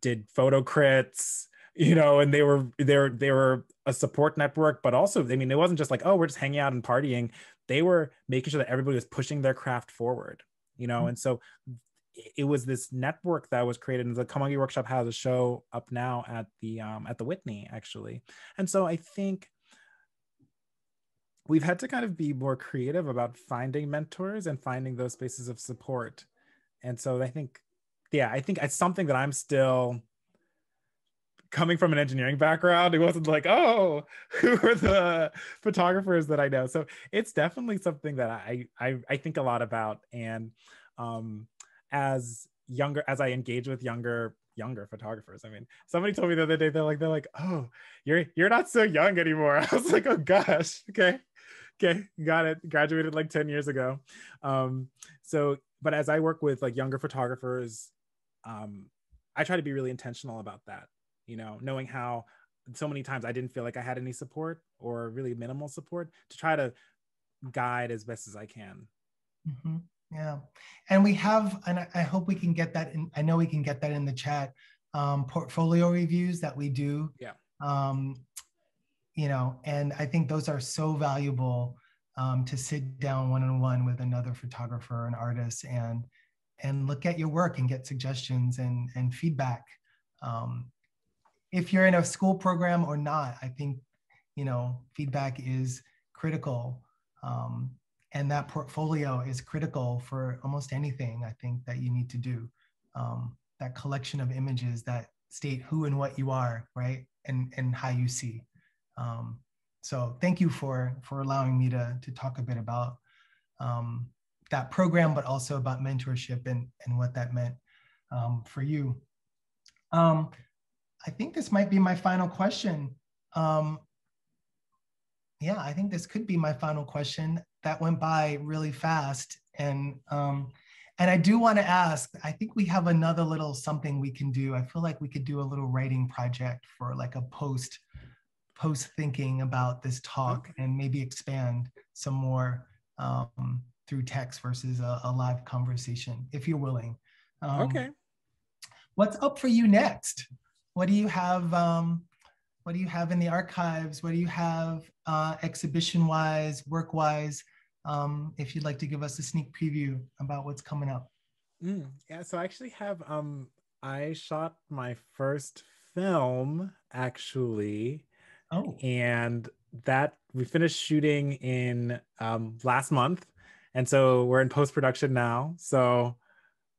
did photo crits you know and they were they were they were a support network but also i mean it wasn't just like oh we're just hanging out and partying they were making sure that everybody was pushing their craft forward you know? Mm-hmm. and so it was this network that was created and the Kamoinge workshop has a show up now at the um, at the whitney actually. And so i think we've had to kind of be more creative about finding mentors and finding those spaces of support. And so i think yeah i think it's something that i'm still coming from an engineering background, it wasn't like, oh, *laughs* who are the photographers that I know? So it's definitely something that I I, I think a lot about. And um, as younger, as I engage with younger younger photographers, I mean, somebody told me the other day they're like they're like, oh, you're you're not so young anymore. *laughs* I was like, oh gosh, okay, okay, got it. Graduated like ten years ago. Um, so, but as I work with like younger photographers, um, I try to be really intentional about that you know, knowing how so many times I didn't feel like I had any support or really minimal support to try to guide as best as I can. Mm-hmm. Yeah. And we have, and I hope we can get that in, I know we can get that in the chat, um, portfolio reviews that we do. Yeah. Um, you know, and I think those are so valuable um, to sit down one-on-one with another photographer and artist and and look at your work and get suggestions and and feedback. Um, if you're in a school program or not, I think, you know, feedback is critical. Um, and that portfolio is critical for almost anything I think that you need to do. Um, that collection of images that state who and what you are, right? And, and how you see. Um, so thank you for, for allowing me to, to talk a bit about um, that program, but also about mentorship and, and what that meant um, for you. Um, I think this might be my final question. Um, yeah, I think this could be my final question. That went by really fast. And um, and I do want to ask, I think we have another little something we can do. I feel like we could do a little writing project for like a post post thinking about this talk and maybe expand some more um, through text versus a, a, live conversation, if you're willing. Um, okay. What's up for you next? What do you have? Um, what do you have in the archives? What do you have uh, exhibition wise, work wise? Um, if you'd like to give us a sneak preview about what's coming up. Mm, yeah, so I actually have um I shot my first film actually. Oh. And that we finished shooting in um, last month. And so we're in post production now. So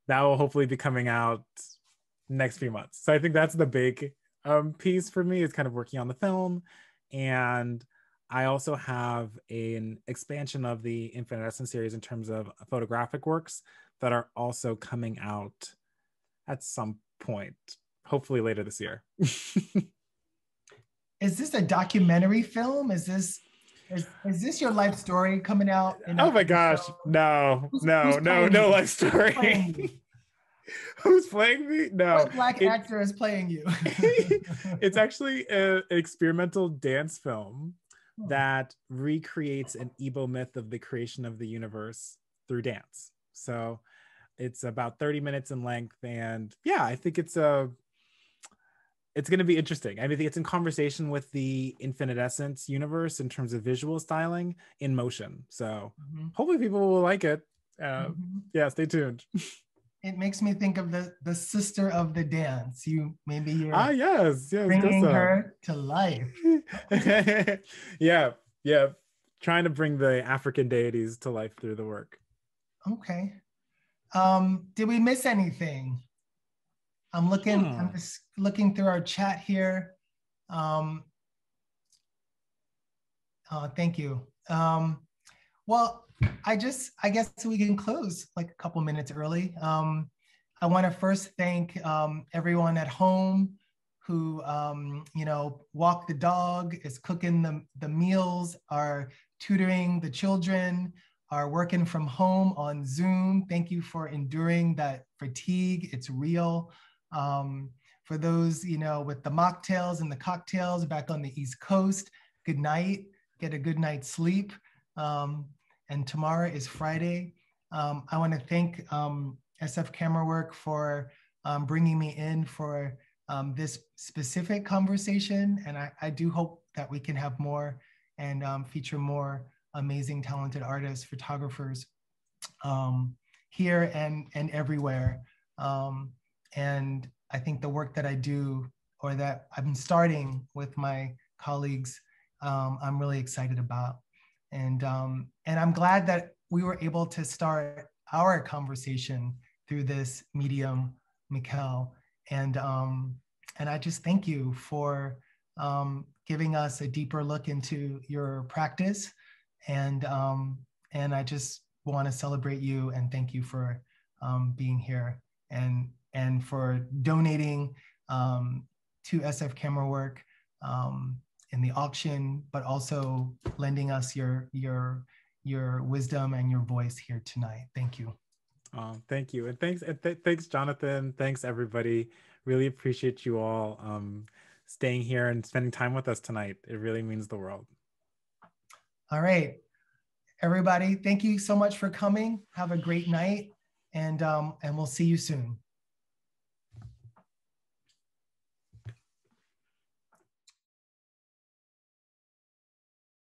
that will hopefully be coming out next few months. So I think that's the big um, piece for me is kind of working on the film. And I also have an expansion of the Infinite Essence series in terms of photographic works that are also coming out at some point, hopefully later this year. *laughs* is this a documentary film? Is this is, is this your life story coming out? oh my gosh, no, who's, no, who's no, no life story. *laughs* Who's playing me? No. What black it, actor is playing you? *laughs* it's *laughs* actually an experimental dance film hmm. that recreates an Igbo myth of the creation of the universe through dance. So it's about 30 minutes in length. And yeah, I think it's a it's going to be interesting. I mean, it's in conversation with the Infinite Essence universe in terms of visual styling in motion. So mm-hmm. hopefully people will like it. Uh, mm-hmm. Yeah, stay tuned. It makes me think of the the sister of the dance. You maybe you're ah yes yes bringing her to life. *laughs* yeah yeah, trying to bring the African deities to life through the work. Okay. Um, did we miss anything? I'm looking. Hmm. I'm just looking through our chat here. Um, uh, thank you. Um, well, I just, I guess we can close like a couple minutes early. Um, I want to first thank um, everyone at home who, um, you know, walk the dog, is cooking the, the meals, are tutoring the children, are working from home on Zoom. Thank you for enduring that fatigue. It's real. Um, for those, you know, with the mocktails and the cocktails back on the East Coast, good night. Get a good night's sleep. Um, and tomorrow is Friday. Um, I want to thank um, SF Camerawork for um, bringing me in for um, this specific conversation. And I, I, do hope that we can have more and um, feature more amazing, talented artists, photographers um, here and, and everywhere. and I think the work that I do or that I'm starting with my colleagues, I'm really excited about. And, um, and I'm glad that we were able to start our conversation through this medium, Mikael. And, um, and I just thank you for um, giving us a deeper look into your practice. And, um, and I just want to celebrate you and thank you for um, being here and, and for donating um, to SF Camerawork. Um, in the auction, but also lending us your your your wisdom and your voice here tonight. Thank you. Oh, thank you, and thanks, and th- thanks, Jonathan. Thanks, everybody. Really appreciate you all um, staying here and spending time with us tonight. It really means the world. All right, everybody. Thank you so much for coming. Have a great night, and um, and we'll see you soon.